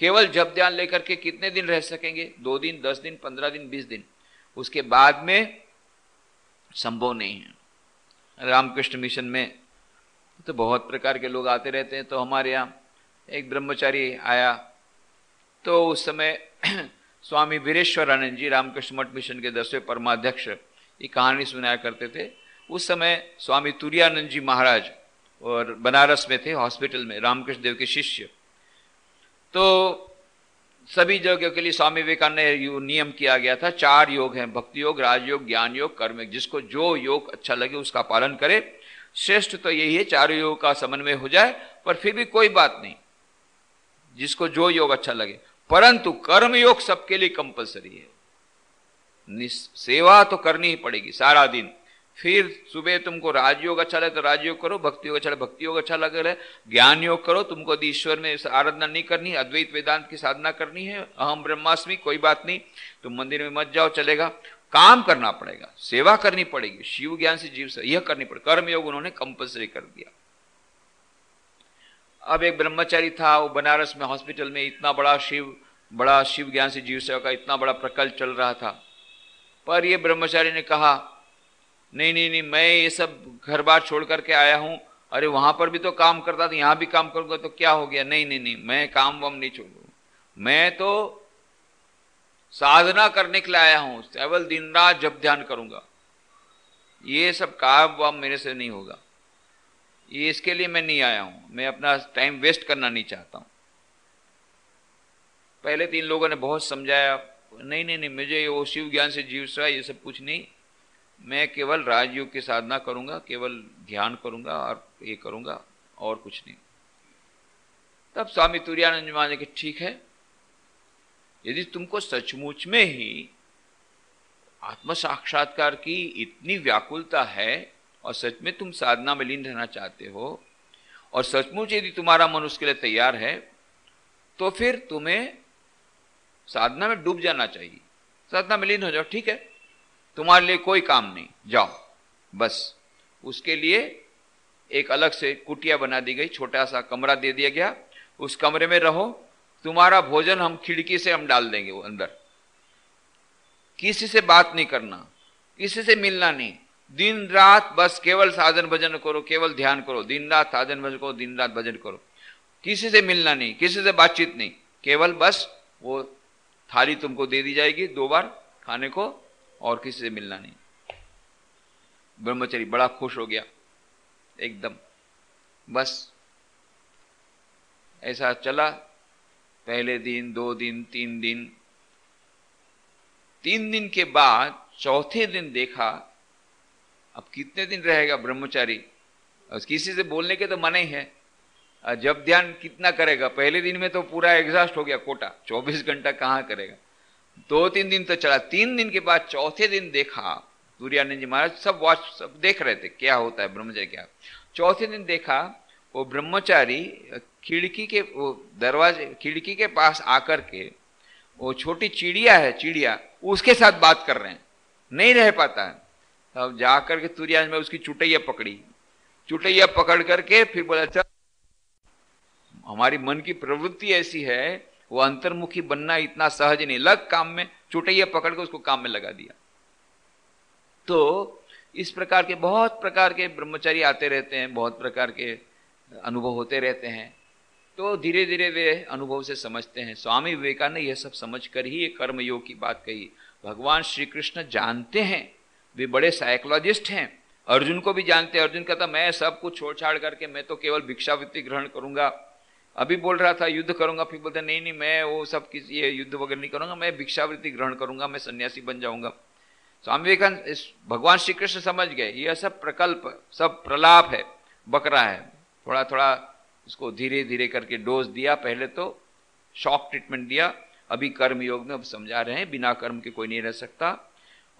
केवल जब ध्यान लेकर के कितने दिन रह सकेंगे? दो दिन, दस दिन, पंद्रह दिन, बीस दिन। उसके बाद में संभव नहीं है। रामकृष्ण मिशन में तो बहुत प्रकार के लोग आते रहते हैं। तो हमारे यहाँ एक ब्रह्मचारी आया। तो उस समय स्वामी वीरेश्वरानंद जी रामकृष्ण मठ मिशन के दसवें परमाध्यक्ष ये कहानी सुनाया करते थे। उस समय स्वामी तुरानंद जी महाराज और बनारस में थे, हॉस्पिटल में, रामकृष्ण देव के शिष्य। तो सभी जगह के लिए स्वामी विवेकानंद नियम किया गया था, चार योग हैं, भक्ति योग राजयोग ज्ञान योग, कर्म जिसको जो योग अच्छा लगे उसका पालन करे। श्रेष्ठ तो यही है, चारों योग का समन्वय हो जाए, पर फिर भी कोई बात नहीं, जिसको जो योग अच्छा लगे। परंतु कर्म योग सबके लिए कंपलसरी है। सेवा तो करनी ही पड़ेगी सारा दिन। फिर सुबह तुमको राजयोग अच्छा लगे तो राजयोग करो भक्ति योग अच्छा लगे भक्ति योग अच्छा लगे ज्ञान योग करो, तुमको यदि ईश्वर में आराधना नहीं करनी, अद्वैत वेदांत की साधना करनी है, अहम ब्रह्मास्मि, कोई बात नहीं। तुम मंदिर में मत जाओ, चलेगा। काम करना पड़ेगा, सेवा करनी पड़ेगी, शिव ज्ञान से जीव से, यह करनी पड़ेगी। कर्म योग उन्होंने कंपल्सरी कर दिया। अब एक ब्रह्मचारी था, वो बनारस में हॉस्पिटल में, इतना बड़ा शिव बड़ा शिव ज्ञान से जीव सेवा का इतना बड़ा प्रकल्प चल रहा था। पर ये ब्रह्मचारी ने कहा नहीं नहीं नहीं, मैं ये सब घर बार छोड़ करके आया हूँ। अरे, वहाँ पर भी तो काम करता था, यहाँ भी काम करूँगा तो क्या हो गया? नहीं नहीं नहीं, मैं काम वाम नहीं छोड़ू मैं तो साधना करने के लिए आया हूँ, केवल दिन रात जब ध्यान करूँगा। ये सब काम वाम मेरे से नहीं होगा। ये इसके लिए मैं नहीं आया हूँ। मैं अपना टाइम वेस्ट करना नहीं चाहता हूँ। पहले तीन लोगों ने बहुत समझाया। नहीं नहीं नहीं, मुझे वो शिव ज्ञान से जीव सा ये सब कुछ नहीं। मैं केवल राजयोग की साधना करूँगा, केवल ध्यान करूँगा और ये करूँगा और कुछ नहीं। तब स्वामी तुरानंद माने कि ठीक है, यदि तुमको सचमुच में ही आत्म साक्षात्कार की इतनी व्याकुलता है और सच में तुम साधना में लीन रहना चाहते हो और सचमुच यदि तुम्हारा मन उसके लिए तैयार है तो फिर तुम्हें साधना में डूब जाना चाहिए। साधना में लीन हो जाओ, ठीक है? तुम्हारे लिए कोई काम नहीं। जाओ। बस। उसके लिए एक अलग से कुटिया बना दी गई, छोटा सा कमरा दे दिया गया। उस कमरे में रहो। तुम्हारा भोजन हम खिड़की से हम डाल देंगे वो अंदर। किसी से बात नहीं करना। किसी से मिलना नहीं। दिन रात बस केवल साधन भजन करो, केवल ध्यान करो। दिन रात साधन भजन करो, दिन रात भजन करो। किसी से मिलना नहीं, किसी से बातचीत नहीं। केवल बस वो थाली तुमको दे दी जाएगी दो बार खाने को। और किसी से मिलना नहीं। ब्रह्मचरी बड़ा खुश हो गया, एकदम। बस, ऐसा चला, पहले दिन, दो दिन, तीन दिन। तीन दिन के बाद चौथे दिन देखा, अब कितने दिन रहेगा ब्रह्मचारी? किसी से बोलने के तो मना ही है। जब ध्यान कितना करेगा? पहले दिन में तो पूरा एग्जॉस्ट हो गया कोटा। 24 घंटा कहाँ करेगा? दो तीन दिन तो चला, तीन दिन के बाद चौथे दिन देखा। सूर्यानंद जी महाराज सब वॉच, सब देख रहे थे, क्या होता है ब्रह्मचारी क्या। चौथे दिन देखा, वो ब्रह्मचारी खिड़की के, वो दरवाजे, खिड़की के पास आकर के, वो छोटी चिड़िया है, चिड़िया, उसके साथ बात कर रहे हैं। नहीं रह पाता है। तब जाकर के तुरिया में उसकी चुटैया पकड़ी। चुटैया पकड़ करके फिर बोला, चल, हमारी मन की प्रवृत्ति ऐसी है वो अंतर्मुखी बनना इतना सहज नहीं। लग काम में चुटैया पकड़ के उसको काम में लगा दिया। तो इस प्रकार के, बहुत प्रकार के ब्रह्मचारी आते रहते हैं, बहुत प्रकार के अनुभव होते रहते हैं। तो धीरे धीरे वे अनुभव से समझते हैं। स्वामी विवेकानंद यह सब समझ कर ही कर्मयोग की बात कही। भगवान श्री कृष्ण जानते हैं। वे बड़े साइकोलॉजिस्ट हैं। अर्जुन को भी जानते हैं। अर्जुन कहता, मैं सब कुछ छोड़ छाड़ करके, मैं तो केवल भिक्षावृत्ति ग्रहण करूँगा। अभी बोल रहा था, युद्ध करूँगा। फिर बोलते, नहीं नहीं, मैं वो सब किसी, ये युद्ध वगैरह नहीं करूँगा, मैं भिक्षावृत्ति ग्रहण करूँगा, मैं सन्यासी बन जाऊँगा। स्वामी विवेकानंद भगवान श्री कृष्ण समझ गए यह सब प्रकल्प, सब प्रलाप है, बकरा है। थोड़ा थोड़ा उसको धीरे धीरे करके डोज दिया, पहले तो शॉक ट्रीटमेंट दिया, अभी कर्म योग में अब समझा रहे हैं, बिना कर्म के कोई नहीं रह सकता।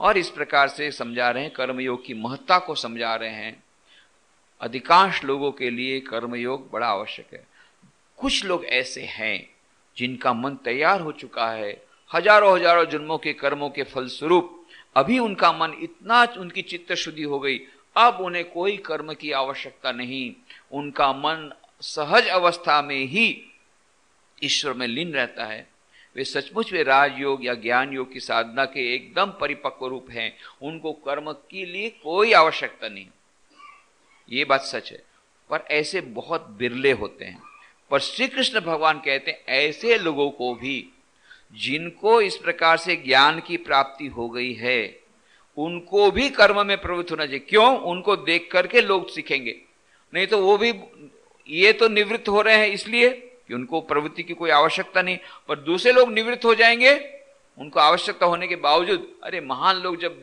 और इस प्रकार से समझा रहे हैं कर्मयोग की महत्ता को समझा रहे हैं। अधिकांश लोगों के लिए कर्मयोग बड़ा आवश्यक है। कुछ लोग ऐसे हैं जिनका मन तैयार हो चुका है। हज़ारों हज़ारों जन्मों के कर्मों के फलस्वरूप अभी उनका मन इतना उनकी चित्त शुद्धि हो गई। अब उन्हें कोई कर्म की आवश्यकता नहीं। उनका मन सहज अवस्था में ही ईश्वर में लीन रहता है। वे सचमुच वे राजयोग या ज्ञान योग की साधना के एकदम परिपक्व रूप हैं। उनको कर्म के लिए कोई आवश्यकता नहीं। ये बात सच है, पर ऐसे बहुत बिरले होते हैं। पर श्री कृष्ण भगवान कहते हैं, ऐसे लोगों को भी, जिनको इस प्रकार से ज्ञान की प्राप्ति हो गई है, उनको भी कर्म में प्रवृत्त होना चाहिए। क्यों? उनको देख करके लोग सीखेंगे। नहीं तो वो भी, ये तो निवृत्त हो रहे हैं इसलिए कि उनको प्रवृत्ति की कोई आवश्यकता नहीं। पर दूसरे लोग निवृत्त हो जाएँगे, उनको आवश्यकता होने के बावजूद, अरे महान लोग जब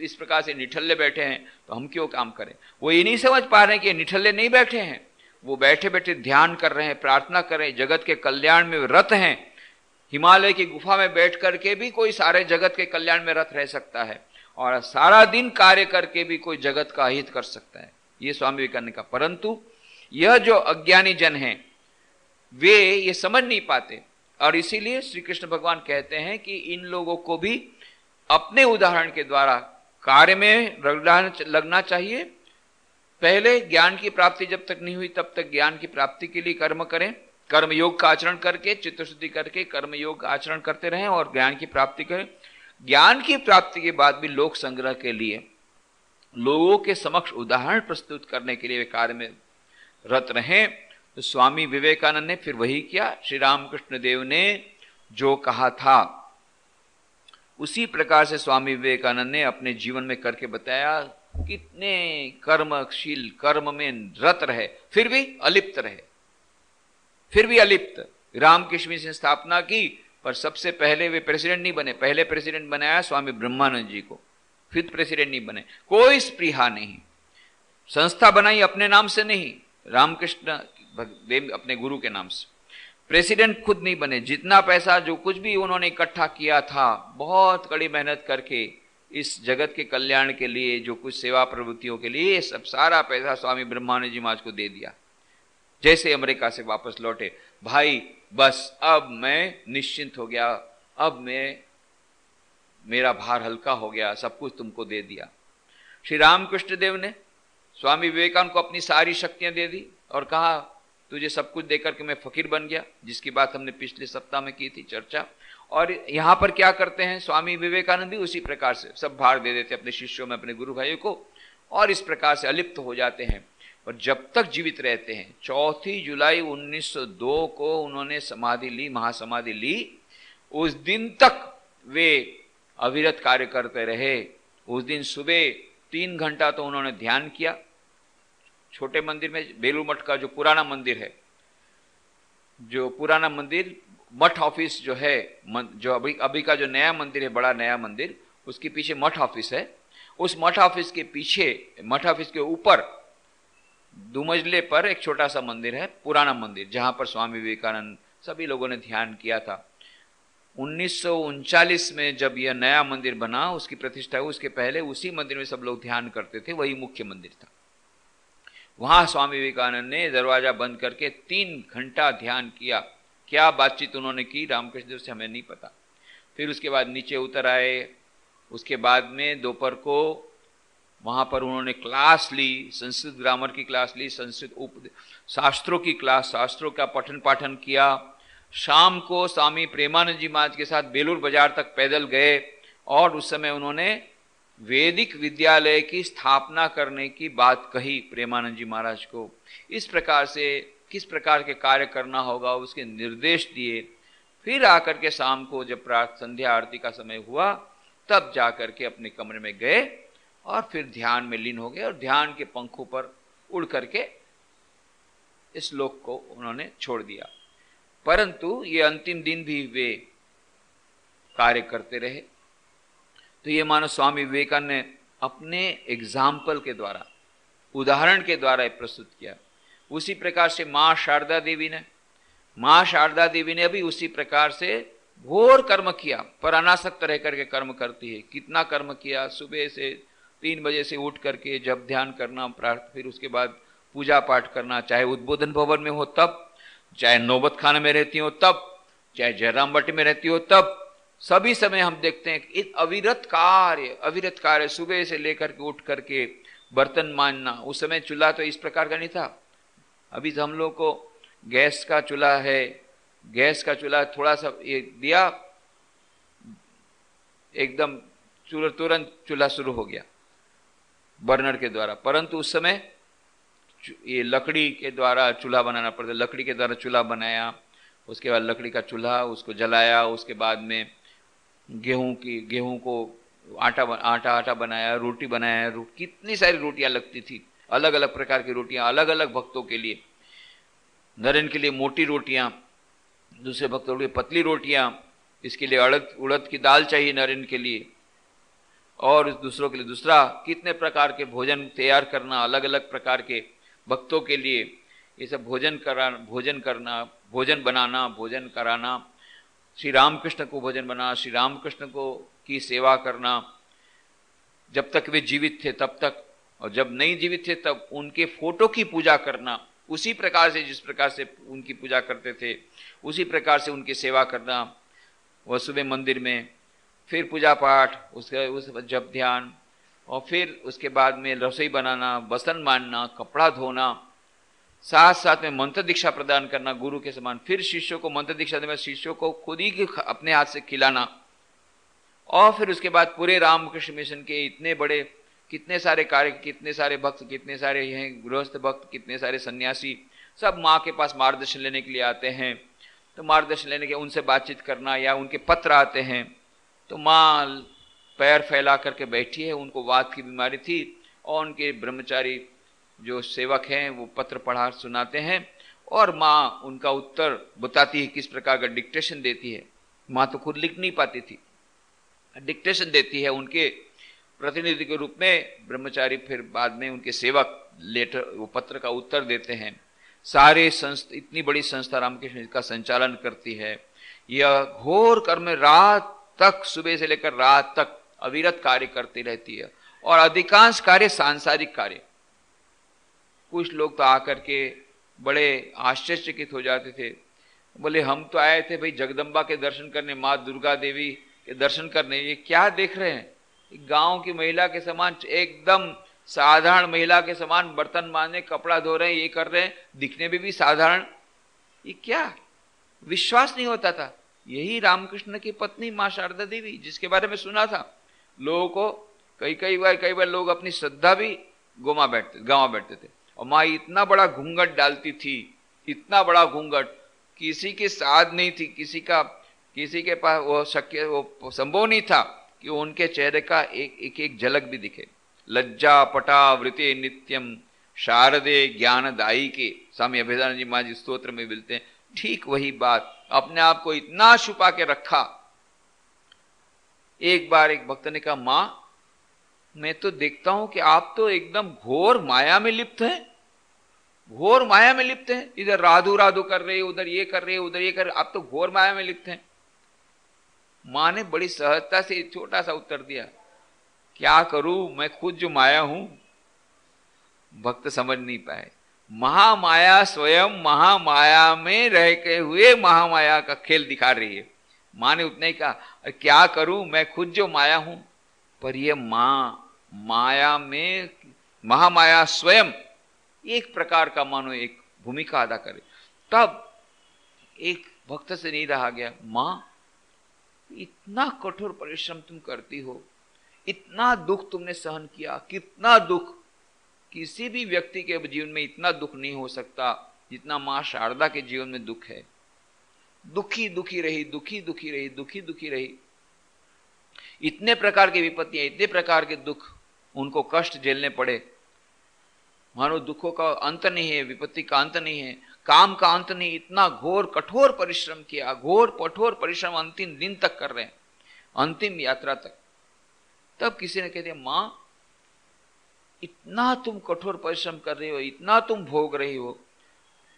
इस प्रकार से निठल्ले बैठे हैं तो हम क्यों काम करें? वो ये नहीं समझ पा रहे हैं कि निठल्ले नहीं बैठे हैं। वो बैठे बैठे ध्यान कर रहे हैं, प्रार्थना कर रहे हैं, जगत के कल्याण में रत हैं। हिमालय की गुफा में बैठ करके भी कोई सारे जगत के कल्याण में रत रह सकता है और सारा दिन कार्य करके भी कोई जगत का हित कर सकता है। ये स्वामी विवेकानंद का। परंतु यह जो अज्ञानी जन है, वे ये समझ नहीं पाते। और इसीलिए श्री कृष्ण भगवान कहते हैं कि इन लोगों को भी अपने उदाहरण के द्वारा कार्य में लगना चाहिए पहले ज्ञान की प्राप्ति जब तक नहीं हुई, तब तक ज्ञान की प्राप्ति के लिए कर्म करें। कर्म योग का आचरण करके चित्त शुद्धि करके कर्म योग का आचरण करते रहें और ज्ञान की प्राप्ति करें। ज्ञान की प्राप्ति के बाद भी लोक संग्रह के लिए, लोगों के समक्ष उदाहरण प्रस्तुत करने के लिए वे कार्य में रत रहे। तो स्वामी विवेकानंद ने फिर वही किया। श्री रामकृष्ण देव ने जो कहा था, उसी प्रकार से स्वामी विवेकानंद ने अपने जीवन में करके बताया। कितने कर्मशील कर्म में रत रहे, फिर भी अलिप्त रहे। फिर भी अलिप्त। रामकृष्ण से स्थापना की, पर सबसे पहले वे प्रेसिडेंट नहीं बने। पहले प्रेसिडेंट बनाया स्वामी ब्रह्मानंद जी को फिफ्थ प्रेसिडेंट नहीं बने। कोई स्प्रिहा नहीं। संस्था बनाई अपने नाम से नहीं, रामकृष्ण अपने गुरु के नाम से। प्रेसिडेंट खुद नहीं बने। जितना पैसा, जो कुछ भी उन्होंने इकट्ठा किया था, बहुत कड़ी मेहनत करके इस जगत के कल्याण के लिए, जो कुछ सेवा प्रवृत्तियों के लिए सब सारा पैसा स्वामी ब्रह्मानंद जी महाराज को दे दिया। जैसे अमेरिका से वापस लौटे, भाई, बस, अब मैं निश्चिंत हो गया, अब मैं, मेरा भार हल्का हो गया, सब कुछ तुमको दे दिया। श्री रामकृष्ण देव ने स्वामी विवेकानंद को अपनी सारी शक्तियाँ दे दी और कहा, तुझे सब कुछ देकर के मैं फकीर बन गया। जिसकी बात हमने पिछले सप्ताह में की थी, चर्चा। और यहाँ पर क्या करते हैं, स्वामी विवेकानंद भी उसी प्रकार से सब भार दे देते अपने शिष्यों में, अपने गुरु भाइयों को, और इस प्रकार से अलिप्त हो जाते हैं। और जब तक जीवित रहते हैं, चौथी जुलाई 1902 को उन्होंने समाधि ली, महासमाधि ली, उस दिन तक वे अविरत कार्य करते रहे। उस दिन सुबह तीन घंटा तो उन्होंने ध्यान किया। छोटे मंदिर में बेलू मठ का जो पुराना मंदिर है, जो पुराना मंदिर मठ ऑफ़िस जो है जो अभी अभी का जो नया मंदिर है, बड़ा नया मंदिर, उसके पीछे मठ ऑफ़िस है। उस मठ ऑफ़िस के पीछे, मठ ऑफ़िस के ऊपर, दुमजले पर एक छोटा सा मंदिर है, पुराना मंदिर, जहाँ पर स्वामी विवेकानंद, सभी लोगों ने ध्यान किया था। उन्नीस में जब यह नया मंदिर बना, उसकी प्रतिष्ठा हुई, उसके पहले उसी मंदिर में सब लोग ध्यान करते थे, वही मुख्य मंदिर था। वहाँ स्वामी विवेकानंद ने दरवाज़ा बंद करके तीन घंटा ध्यान किया। क्या बातचीत उन्होंने की रामकृष्ण देव से हमें नहीं पता। फिर उसके बाद नीचे उतर आए। उसके बाद में दोपहर को वहाँ पर उन्होंने क्लास ली, संस्कृत ग्रामर की क्लास ली, संस्कृत उप शास्त्रों की क्लास, शास्त्रों का पठन पाठन किया। शाम को स्वामी प्रेमानंद जी महाराज के साथ बेलूर बाज़ार तक पैदल गए और उस समय उन्होंने वैदिक विद्यालय की स्थापना करने की बात कही प्रेमानंद जी महाराज को। इस प्रकार से किस प्रकार के कार्य करना होगा, उसके निर्देश दिए। फिर आकर के शाम को जब प्रार्थ संध्या आरती का समय हुआ, तब जाकर के अपने कमरे में गए और फिर ध्यान में लीन हो गए और ध्यान के पंखों पर उड़ करके इस लोक को उन्होंने छोड़ दिया। परंतु ये अंतिम दिन भी वे कार्य करते रहे। तो ये मानो स्वामी विवेकानंद ने अपने एग्ज़ाम्पल के द्वारा, उदाहरण के द्वारा प्रस्तुत किया। उसी प्रकार से माँ शारदा देवी ने, माँ शारदा देवी ने भी उसी प्रकार से घोर कर्म किया, पर अनासक्त रह करके कर्म करती है। कितना कर्म किया? सुबह से तीन बजे से उठ करके जब ध्यान करना, प्रार्थ, फिर उसके बाद पूजा पाठ करना, चाहे उद्बोधन भवन में हो तब, चाहे नौबत खाना में रहती हो तब, चाहे जयराम भट्टी में रहती हो तब, सभी समय हम देखते हैं कि अविरत कार्य अविरत कार्य, सुबह से लेकर के उठ करके बर्तन मानना उस समय चूल्हा तो इस प्रकार का नहीं था। अभी तो हम लोग को गैस का चूल्हा है गैस का चूल्हा थोड़ा सा ये दिया एकदम तुरंत चूल्हा शुरू हो गया बर्नर के द्वारा। परंतु उस समय ये लकड़ी के द्वारा चूल्हा बनाना पड़ता लकड़ी के द्वारा चूल्हा बनाया उसके बाद लकड़ी का चूल्हा उसको जलाया उसके बाद में गेहूँ की गेहूँ को आटा आटा आटा बनाया रोटी बनाया रो, कितनी सारी रोटियाँ लगती थी। अलग अलग प्रकार की रोटियाँ अलग अलग भक्तों के लिए। नरेन के लिए मोटी रोटियाँ, दूसरे भक्तों के लिए पतली रोटियाँ, इसके लिए अड़द, उड़द की दाल चाहिए नरेन के लिए। और दूसरों के लिए दूसरा, कितने प्रकार के भोजन तैयार करना अलग अलग प्रकार के भक्तों के लिए, ये सब भोजन करा, भोजन करना, भोजन बनाना, भोजन कराना, श्री रामकृष्ण को भोजन बनाना, श्री रामकृष्ण को की सेवा करना, जब तक वे जीवित थे, तब तक और जब नहीं जीवित थे, तब उनके फ़ोटो की पूजा करना, उसी प्रकार से, जिस प्रकार से उनकी पूजा करते थे, उसी प्रकार से उनकी सेवा करना, वह सुबह मंदिर में, फिर पूजा पाठ, उसके, उस जब ध्यान, और फिर उसके बाद में रसोई बनाना, बसन मानना, कपड़ा धोना साथ साथ में मंत्र दीक्षा प्रदान करना, गुरु के समान। फिर शिष्यों को मंत्र दीक्षा देना, शिष्यों को खुद ही अपने हाथ से खिलाना। और फिर उसके बाद पूरे रामकृष्ण मिशन के इतने बड़े कितने सारे कार्य, कितने सारे भक्त, कितने सारे हैं गृहस्थ भक्त, कितने सारे सन्यासी, सब माँ के पास मार्गदर्शन लेने के लिए आते हैं। तो मार्गदर्शन लेने के उनसे बातचीत करना या उनके पत्र आते हैं तो माँ पैर फैला करके बैठी है, उनको वात की बीमारी थी और उनके ब्रह्मचारी जो सेवक हैं, वो पत्र पढ़ा, सुनाते हैं और माँ उनका उत्तर बताती है किस प्रकार का डिक्टेशन देती है। माँ तो खुद लिख नहीं पाती थी। डिक्टेशन देती है उनके प्रतिनिधि के रूप में ब्रह्मचारी फिर बाद में उनके सेवक लेटर, वो पत्र का उत्तर देते हैं। सारे संस्थ इतनी बड़ी संस्था रामकृष्ण का संचालन करती है। यह घोर कर्म रात तक, सुबह से लेकर रात तक अविरत कार्य करती रहती है। और अधिकांश कार्य सांसारिक कार्य। कुछ लोग तो आकर के बड़े आश्चर्यचकित हो जाते थे। बोले, हम तो आए थे भाई जगदम्बा के दर्शन करने, माँ दुर्गा देवी के दर्शन करने, ये क्या देख रहे हैं? गाँव की महिला के समान एकदम साधारण महिला के समान बर्तन मारने कपड़ा धो रहे हैं ये कर रहे हैं दिखने में भी भी साधारण। ये क्या? विश्वास नहीं होता था। यही रामकृष्ण की पत्नी माँ शारदा देवी, जिसके बारे में सुना था। लोगों को कई कई बार कई बार लोग अपनी श्रद्धा भी गुमा बैठते, गंवा बैठते थे। और माँ इतना बड़ा घूंघट डालती थी, इतना बड़ा घूंघट, किसी के साथ नहीं थी, किसी का, किसी के पास वो शक्य, वो संभव नहीं था। कि उनके चेहरे का एक एक एक झलक भी दिखे। लज्जा, पटा, वृत्ति, नित्यम, शारदे, ज्ञानदायी के। स्वामी अभिदान जी महाजी स्त्रोत्र में मिलते हैं। ठीक वही बात, अपने आप को इतना छुपा के रखा। एक बार एक भक्त ने कहा, माँ, मैं तो देखता हूँ कि आप तो एकदम घोर माया में लिप्त हैं। घोर माया में लिप्त हैं। इधर राधु राधु कर रहे उधर ये कर रहे उधर ये कर रहे आप तो घोर माया में लिप्त हैं। माँ ने बड़ी सहजता से छोटा सा उत्तर दिया, क्या करूँ? मैं खुद जो माया हूँ, भक्त समझ नहीं पाए। महामाया स्वयं महामाया में रह के हुए महामाया का खेल दिखा रही है। माँ ने उतने ही कहा क्या करूँ? मैं खुद जो माया हूँ। पर यह माँ, माया में, महामाया स्वयं एक प्रकार का मानो एक भूमिका अदा करे। तब एक भक्त से नहीं रहा गया, माँ इतना कठोर परिश्रम तुम करती हो, इतना दुख तुमने सहन किया, कितना दुख। किसी भी व्यक्ति के जीवन में इतना दुख नहीं हो सकता जितना माँ शारदा के जीवन में दुख है। दुखी दुखी रही, दुखी दुखी रही, दुखी दुखी रही। इतने प्रकार की विपत्तियाँ, इतने प्रकार के दुख, उनको कष्ट झेलने पड़े। मानो दुखों का अंत नहीं है, विपत्ति का अंत नहीं है। काम का अंत नहीं, इतना घोर कठोर परिश्रम किया, घोर कठोर परिश्रम अंतिम दिन तक कर रहे हैं, अंतिम यात्रा तक। तब किसी ने कहते माँ, इतना तुम कठोर परिश्रम कर रही हो, इतना तुम भोग रही हो,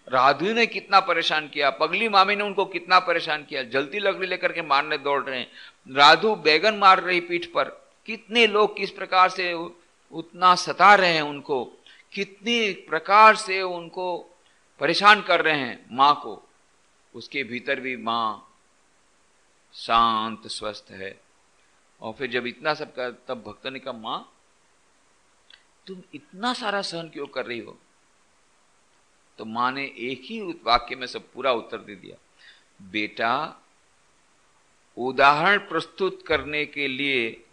राधु ने कितना परेशान किया, पगली मामी ने उनको कितना परेशान किया जल्दी लकड़ी लेकर के मारने दौड़ रहे हैं, राधु बैगन मार रही पीठ पर, कितने लोग किस प्रकार से उतना सता रहे हैं उनको, कितनी प्रकार से उनको परेशान कर रहे हैं माँ को। उसके भीतर भी माँ शांत, स्वस्थ है। और फिर जब इतना सब कर, तब भक्त ने कहा, माँ, तुम इतना सारा सहन क्यों कर रही हो? तो माँ ने एक ही वाक्य में सब पूरा उत्तर दे दिया। बेटा, उदाहरण प्रस्तुत करने के लिए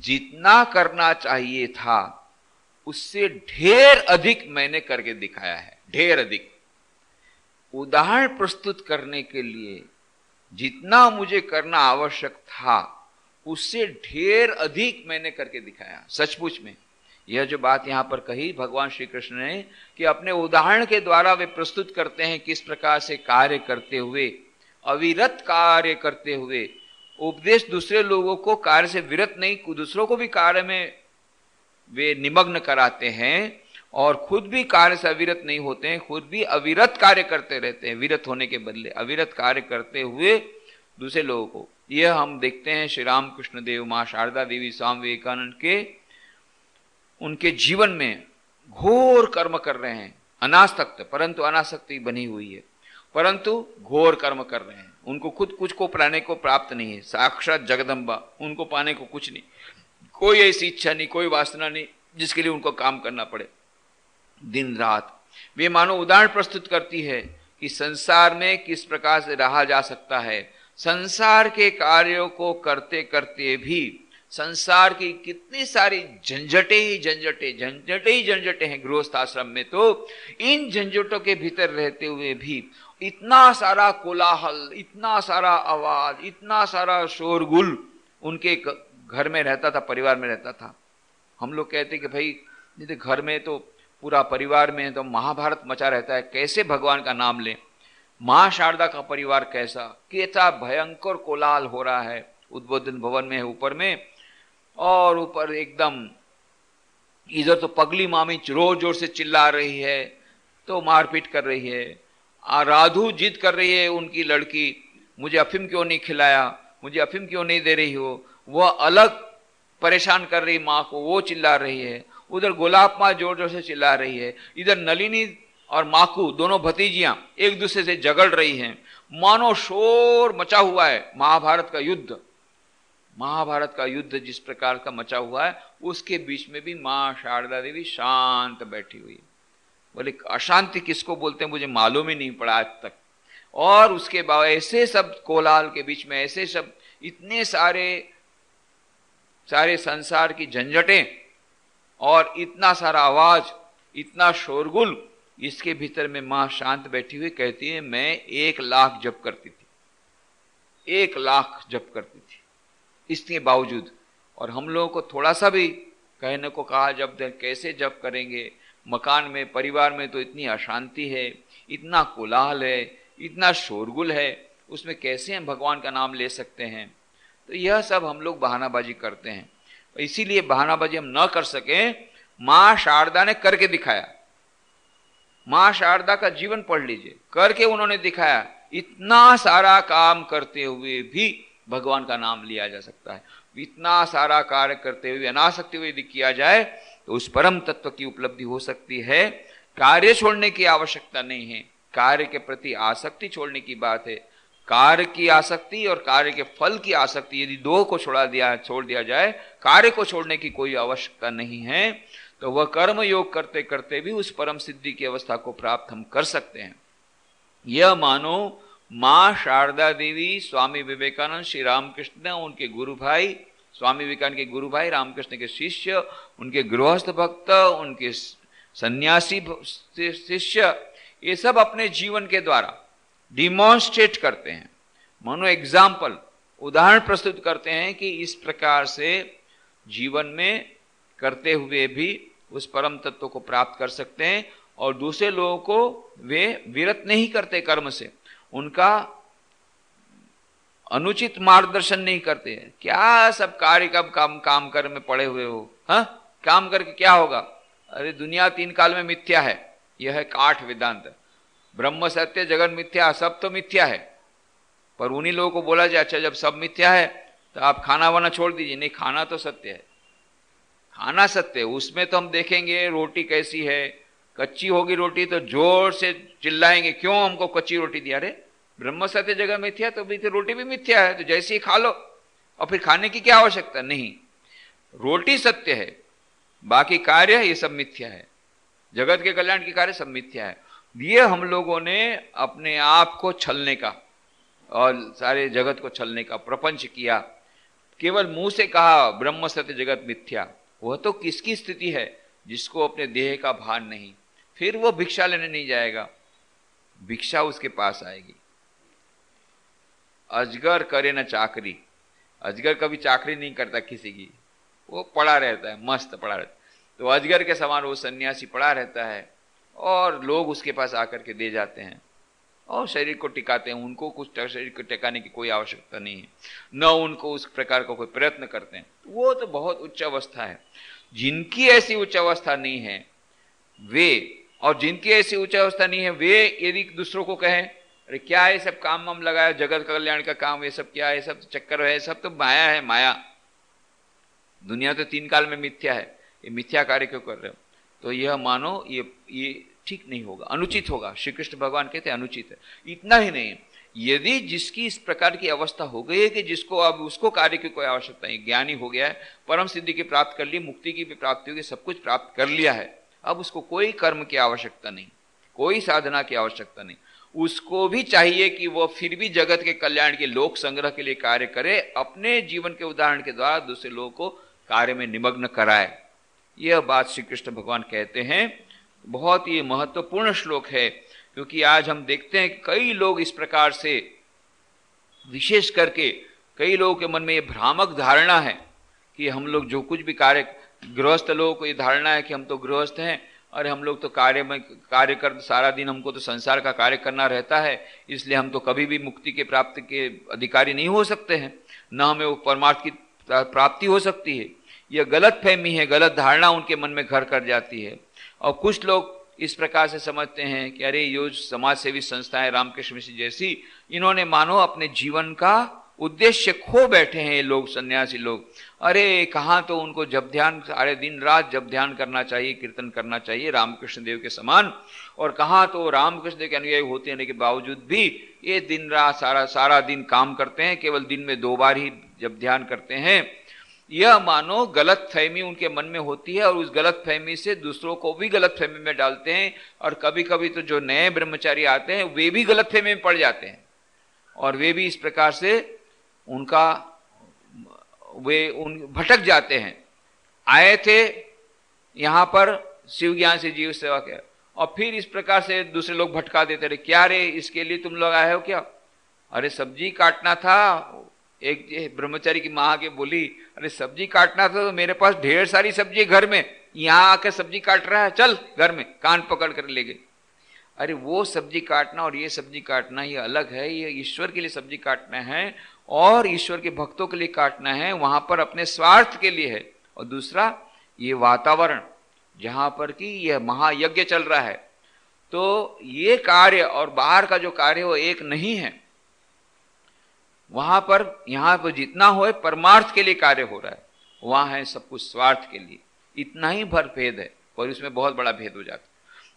जितना करना चाहिए था, उससे ढेर अधिक मैंने करके दिखाया है। ढेर अधिक। उदाहरण प्रस्तुत करने के लिए जितना मुझे करना आवश्यक था, उससे ढेर अधिक मैंने करके दिखाया। सचमुच में, यह जो बात यहाँ पर कही, भगवान श्री कृष्ण ने, कि अपने उदाहरण के द्वारा वे प्रस्तुत करते हैं किस प्रकार से कार्य करते हुए, अविरत कार्य करते हुए, उपदेश दूसरे लोगों को कार्य से विरत नहीं, दूसरों को भी कार्य में वे निमग्न कराते हैं और खुद भी कार्य से अविरत नहीं होते हैं, खुद भी अविरत कार्य करते रहते हैं, विरत होने के बदले, अविरत कार्य करते हुए दूसरे लोगों को। यह हम देखते हैं श्री राम कृष्ण देव माँ शारदा देवी स्वामी विवेकानंद के, उनके जीवन में घोर कर्म कर रहे हैं। अनासक्त, परंतु अनासक्ति बनी हुई है। परंतु घोर कर्म कर रहे हैं। उनको खुद कुछ को पाने को प्राप्त नहीं है। साक्षात जगदम्बा, उनको पाने को कुछ नहीं। कोई ऐसी इच्छा नहीं, कोई वासना नहीं जिसके लिए उनको काम करना पड़े। दिन रात वे मानो उदाहरण प्रस्तुत करती है कि संसार में किस प्रकार से रहा जा सकता है। संसार के कार्यों को करते करते भी संसार की कितनी सारी झंझटे ही झंझटे झंझटे ही झंझटे हैं गृहस्थ आश्रम में तो इन झंझटों के भीतर रहते हुए भी इतना सारा कोलाहल, इतना सारा आवाज़, इतना सारा शोरगुल उनके घर में रहता था, परिवार में रहता था। हम लोग कहते कि भाई जैसे घर में तो पूरा परिवार में तो महाभारत मचा रहता है, कैसे भगवान का नाम लें? माँ शारदा का परिवार कैसा? कैसा भयंकर कोलाल हो रहा है। उद्बोधन भवन में है ऊपर में, और ऊपर एकदम, इधर तो पगली मामी ज़ोर ज़ोर से चिल्ला रही है तो मारपीट कर रही है। राधु जिद कर रही है उनकी लड़की, मुझे अफीम क्यों नहीं खिलाया? मुझे अफीम क्यों नहीं दे रही हो? वह अलग परेशान कर रही माँ को, वो चिल्ला रही है। उधर गुलाब माँ ज़ोर ज़ोर से चिल्ला रही है। इधर नलिनी और माकू, दोनों भतीजियाँ एक दूसरे से जगड़ रही हैं। मानो शोर मचा हुआ है महाभारत का युद्ध। महाभारत का युद्ध जिस प्रकार का मचा हुआ है, उसके बीच में भी माँ शारदा देवी शांत बैठी हुई है। बोले, अशांति किसको बोलते हैं? मुझे मालूम ही नहीं पड़ा आज तक। और उसके बाद ऐसे सब कोलाल के बीच में, ऐसे सब इतने सारे सारे संसार की झंझटें और इतना सारा आवाज़, इतना शोरगुल इसके भीतर में माँ शांत बैठी हुई कहती है, मैं एक लाख जप करती थी, एक लाख जप करती थी, इसके बावजूद। और हम लोगों को थोड़ा सा भी कहने को कहा, जब कैसे जप करेंगे? मकान में, परिवार में तो इतनी अशांति है, इतना कोलाहल है, इतना शोरगुल है, उसमें कैसे हम भगवान का नाम ले सकते हैं? तो यह सब हम लोग बहानाबाजी करते हैं। इसीलिए बहानाबाजी हम न कर सके, माँ शारदा ने करके दिखाया। माँ शारदा का जीवन पढ़ लीजिए। करके उन्होंने दिखाया, इतना सारा काम करते हुए भी भगवान का नाम लिया जा सकता है। इतना सारा कार्य करते हुए, अनासक्ति हुए यदि किया जाए तो उस परम तत्व की उपलब्धि हो सकती है। कार्य छोड़ने की आवश्यकता नहीं है। कार्य के प्रति आसक्ति छोड़ने की बात है। कार्य की आसक्ति और कार्य के फल की आसक्ति, यदि दो को छोड़ा दिया, छोड़ दिया जाए, कार्य को छोड़ने की कोई आवश्यकता नहीं है तो वह कर्म योग करते करते भी उस परम सिद्धि की अवस्था को प्राप्त हम कर सकते हैं। यह मानो माँ शारदा देवी, स्वामी विवेकानंद, श्री रामकृष्ण, उनके गुरु भाई, स्वामी विवेकानंद के गुरु भाई, रामकृष्ण के शिष्य, उनके गृहस्थ भक्त, उनके सन्यासी शिष्य, ये सब अपने जीवन के द्वारा डिमॉन्स्ट्रेट करते हैं। मानो एग्ज़ाम्पल उदाहरण प्रस्तुत करते हैं कि इस प्रकार से जीवन में करते हुए भी उस परम तत्व को प्राप्त कर सकते हैं और दूसरे लोगों को वे विरत नहीं करते कर्म से। उनका अनुचित मार्गदर्शन नहीं करते हैं। क्या सब कार्य कब काम काम कर में पड़े हुए हो? हा? काम करके क्या होगा? अरे दुनिया तीन काल में मिथ्या है। यह है काठ वेदांत। ब्रह्म सत्य जगत मिथ्या, सब तो मिथ्या है। पर उन्हीं लोगों को बोला जाए अच्छा जब सब मिथ्या है तो आप खाना वाना छोड़ दीजिए। नहीं, खाना तो सत्य है। खाना सत्य है। उसमें तो हम देखेंगे, रोटी कैसी है? कच्ची होगी रोटी तो ज़ोर से चिल्लाएँगे, क्यों हमको कच्ची रोटी दिया अरे, ब्रह्म सत्य जगह मिथ्या तो भी तो रोटी भी मिथ्या है तो जैसे ही खा लो। और फिर खाने की क्या आवश्यकता? नहीं। रोटी सत्य है, बाकी कार्य ये सब मिथ्या है। जगत के कल्याण के कार्य सब मिथ्या है। ये हम लोगों ने अपने आप को छलने का और सारे जगत को छलने का प्रपंच किया। केवल मुँह से कहा, ब्रह्म सत्य जगत मिथ्या। वह तो किसकी स्थिति है जिसको अपने देह का भान नहीं? फिर वो भिक्षा लेने नहीं जाएगा। भिक्षा उसके पास आएगी। अजगर करे न चाकरी। अजगर कभी चाकरी नहीं करता किसी की। वो पड़ा रहता है, मस्त पड़ा रहता है। तो अजगर के समान वो सन्यासी पड़ा रहता है। और लोग उसके पास आकर के दे जाते हैं। और शरीर को टिकाते हैं, उनको कुछ शरीर को टिकाने की कोई आवश्यकता नहीं है। न उनको उस प्रकार का को कोई प्रयत्न करते हैं। वो तो बहुत उच्च अवस्था है। जिनकी ऐसी उच्च अवस्था नहीं है, वे, और जिनकी ऐसी उच्च अवस्था नहीं है, वे यदि दूसरों को कहें, अरे, क्या है सब काम वाम लगाया? जगत कल्याण का काम, ये सब क्या है? सब चक्कर है सब तो माया है, माया। दुनिया तो तीन काल में मिथ्या है। ये मिथ्या कार्य क्यों कर रहे हो? तो यह मानो ये ये ठीक नहीं होगा, अनुचित होगा। श्री कृष्ण भगवान कहते हैं, अनुचित है। इतना ही नहीं, यदि जिसकी इस प्रकार की अवस्था हो गई है कि जिसको अब उसको कार्य की कोई आवश्यकता नहीं, ज्ञानी हो गया है, परम सिद्धि की प्राप्त कर ली, मुक्ति की भी प्राप्ति होगी, सब कुछ प्राप्त कर लिया है, अब उसको कोई कर्म की आवश्यकता नहीं, कोई साधना की आवश्यकता नहीं। उसको भी चाहिए कि वह फिर भी जगत के कल्याण के लोक संग्रह के लिए कार्य करे, अपने जीवन के उदाहरण के द्वारा दूसरे लोगों को कार्य में निमग्न कराए। यह बात श्री कृष्ण भगवान कहते हैं, बहुत ही महत्वपूर्ण श्लोक है, क्योंकि आज हम देखते हैं कई लोग इस प्रकार से, विशेष करके कई लोगों के मन में ये भ्रामक धारणा है कि हम लोग जो कुछ भी कार्य, गृहस्थ लोगों को ये धारणा है कि हम तो गृहस्थ हैं, अरे हम लोग तो कार्य में, कार्य कर, सारा दिन हमको तो संसार का कार्य करना रहता है, इसलिए हम तो कभी भी मुक्ति के प्राप्ति के अधिकारी नहीं हो सकते हैं, न हमें वो परमार्थ की प्राप्ति हो सकती है। यह गलत फहमी है, गलत धारणा उनके मन में घर कर जाती है। और कुछ लोग इस प्रकार से समझते हैं कि अरे, यो समाज सेवी संस्थाएँ रामकृष्ण मिश्र जैसी, इन्होंने मानो अपने जीवन का उद्देश्य खो बैठे हैं ये लोग, सन्यासी लोग। अरे, कहाँ तो उनको जब ध्यान, सारे दिन रात जब ध्यान करना चाहिए, कीर्तन करना चाहिए, रामकृष्ण देव के समान। और कहाँ तो रामकृष्ण देव के अनुयायी होते रहने के बावजूद भी ये दिन रात, सारा सारा दिन काम करते हैं, केवल दिन में दो बार ही जब ध्यान करते हैं। यह मानो गलत फहमी उनके मन में होती है और उस गलत फहमी से दूसरों को भी गलत फहमी में डालते हैं और कभी कभी तो जो नए ब्रह्मचारी आते हैं, वे भी गलत फहमी में पड़ जाते हैं। और वे भी इस प्रकार से उनका, वे उन, भटक जाते हैं। आए थे, यहाँ पर शिव ज्ञान से जीव सेवा के। और फिर इस प्रकार से दूसरे लोग भटका देते रहे, क्या रे, इसके लिए तुम लोग आए हो क्या? अरे, सब्ज़ी काटना था एक ब्रह्मचारी की माँ के बोली, अरे सब्ज़ी काटना था तो मेरे पास ढेर सारी सब्ज़ी घर में। यहाँ आकर सब्ज़ी काट रहा है, चल घर में। कान पकड़ कर ले गए अरे वो सब्ज़ी काटना और ये सब्ज़ी काटना, ये अलग है, ये ईश्वर के लिए सब्ज़ी काटना है और ईश्वर के भक्तों के लिए काटना है, वहाँ पर अपने स्वार्थ के लिए है। और दूसरा, ये वातावरण, जहाँ पर कि यह महायज्ञ चल रहा है। तो ये कार्य और बाहर का जो कार्य वो एक नहीं है। वहाँ पर, यहाँ पर जितना हो परमार्थ के लिए कार्य हो रहा है। वहाँ है सब कुछ स्वार्थ के लिए। इतना ही भर भेद है और इसमें बहुत बड़ा भेद हो जाता है।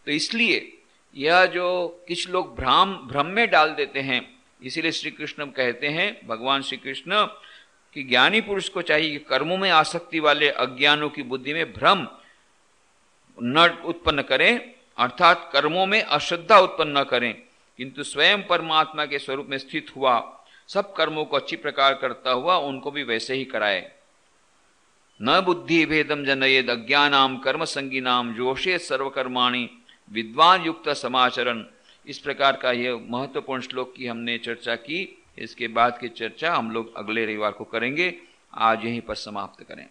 तो इसलिए यह जो कुछ लोग भ्राम भ्रम में डाल देते हैं, इसीलिए श्री कृष्ण कहते हैं, भगवान श्री कृष्ण कि ज्ञानी पुरुष को चाहिए कि कर्मों में आसक्ति वाले अज्ञानों की बुद्धि में भ्रम न उत्पन्न करें, अर्थात कर्मों में अश्रद्धा उत्पन्न न करें। किंतु स्वयं परमात्मा के स्वरूप में स्थित हुआ सब कर्मों को अच्छी प्रकार करता हुआ उनको भी वैसे ही कराए। न बुद्धि भेदम जनयेद अज्ञानाम कर्म संगी नाम जोशे सर्वकर्माणी विद्वान युक्त समाचरण। इस प्रकार का यह महत्वपूर्ण श्लोक की हमने चर्चा की। इसके बाद की चर्चा हम लोग अगले रविवार को करेंगे। आज यहीं पर समाप्त करें।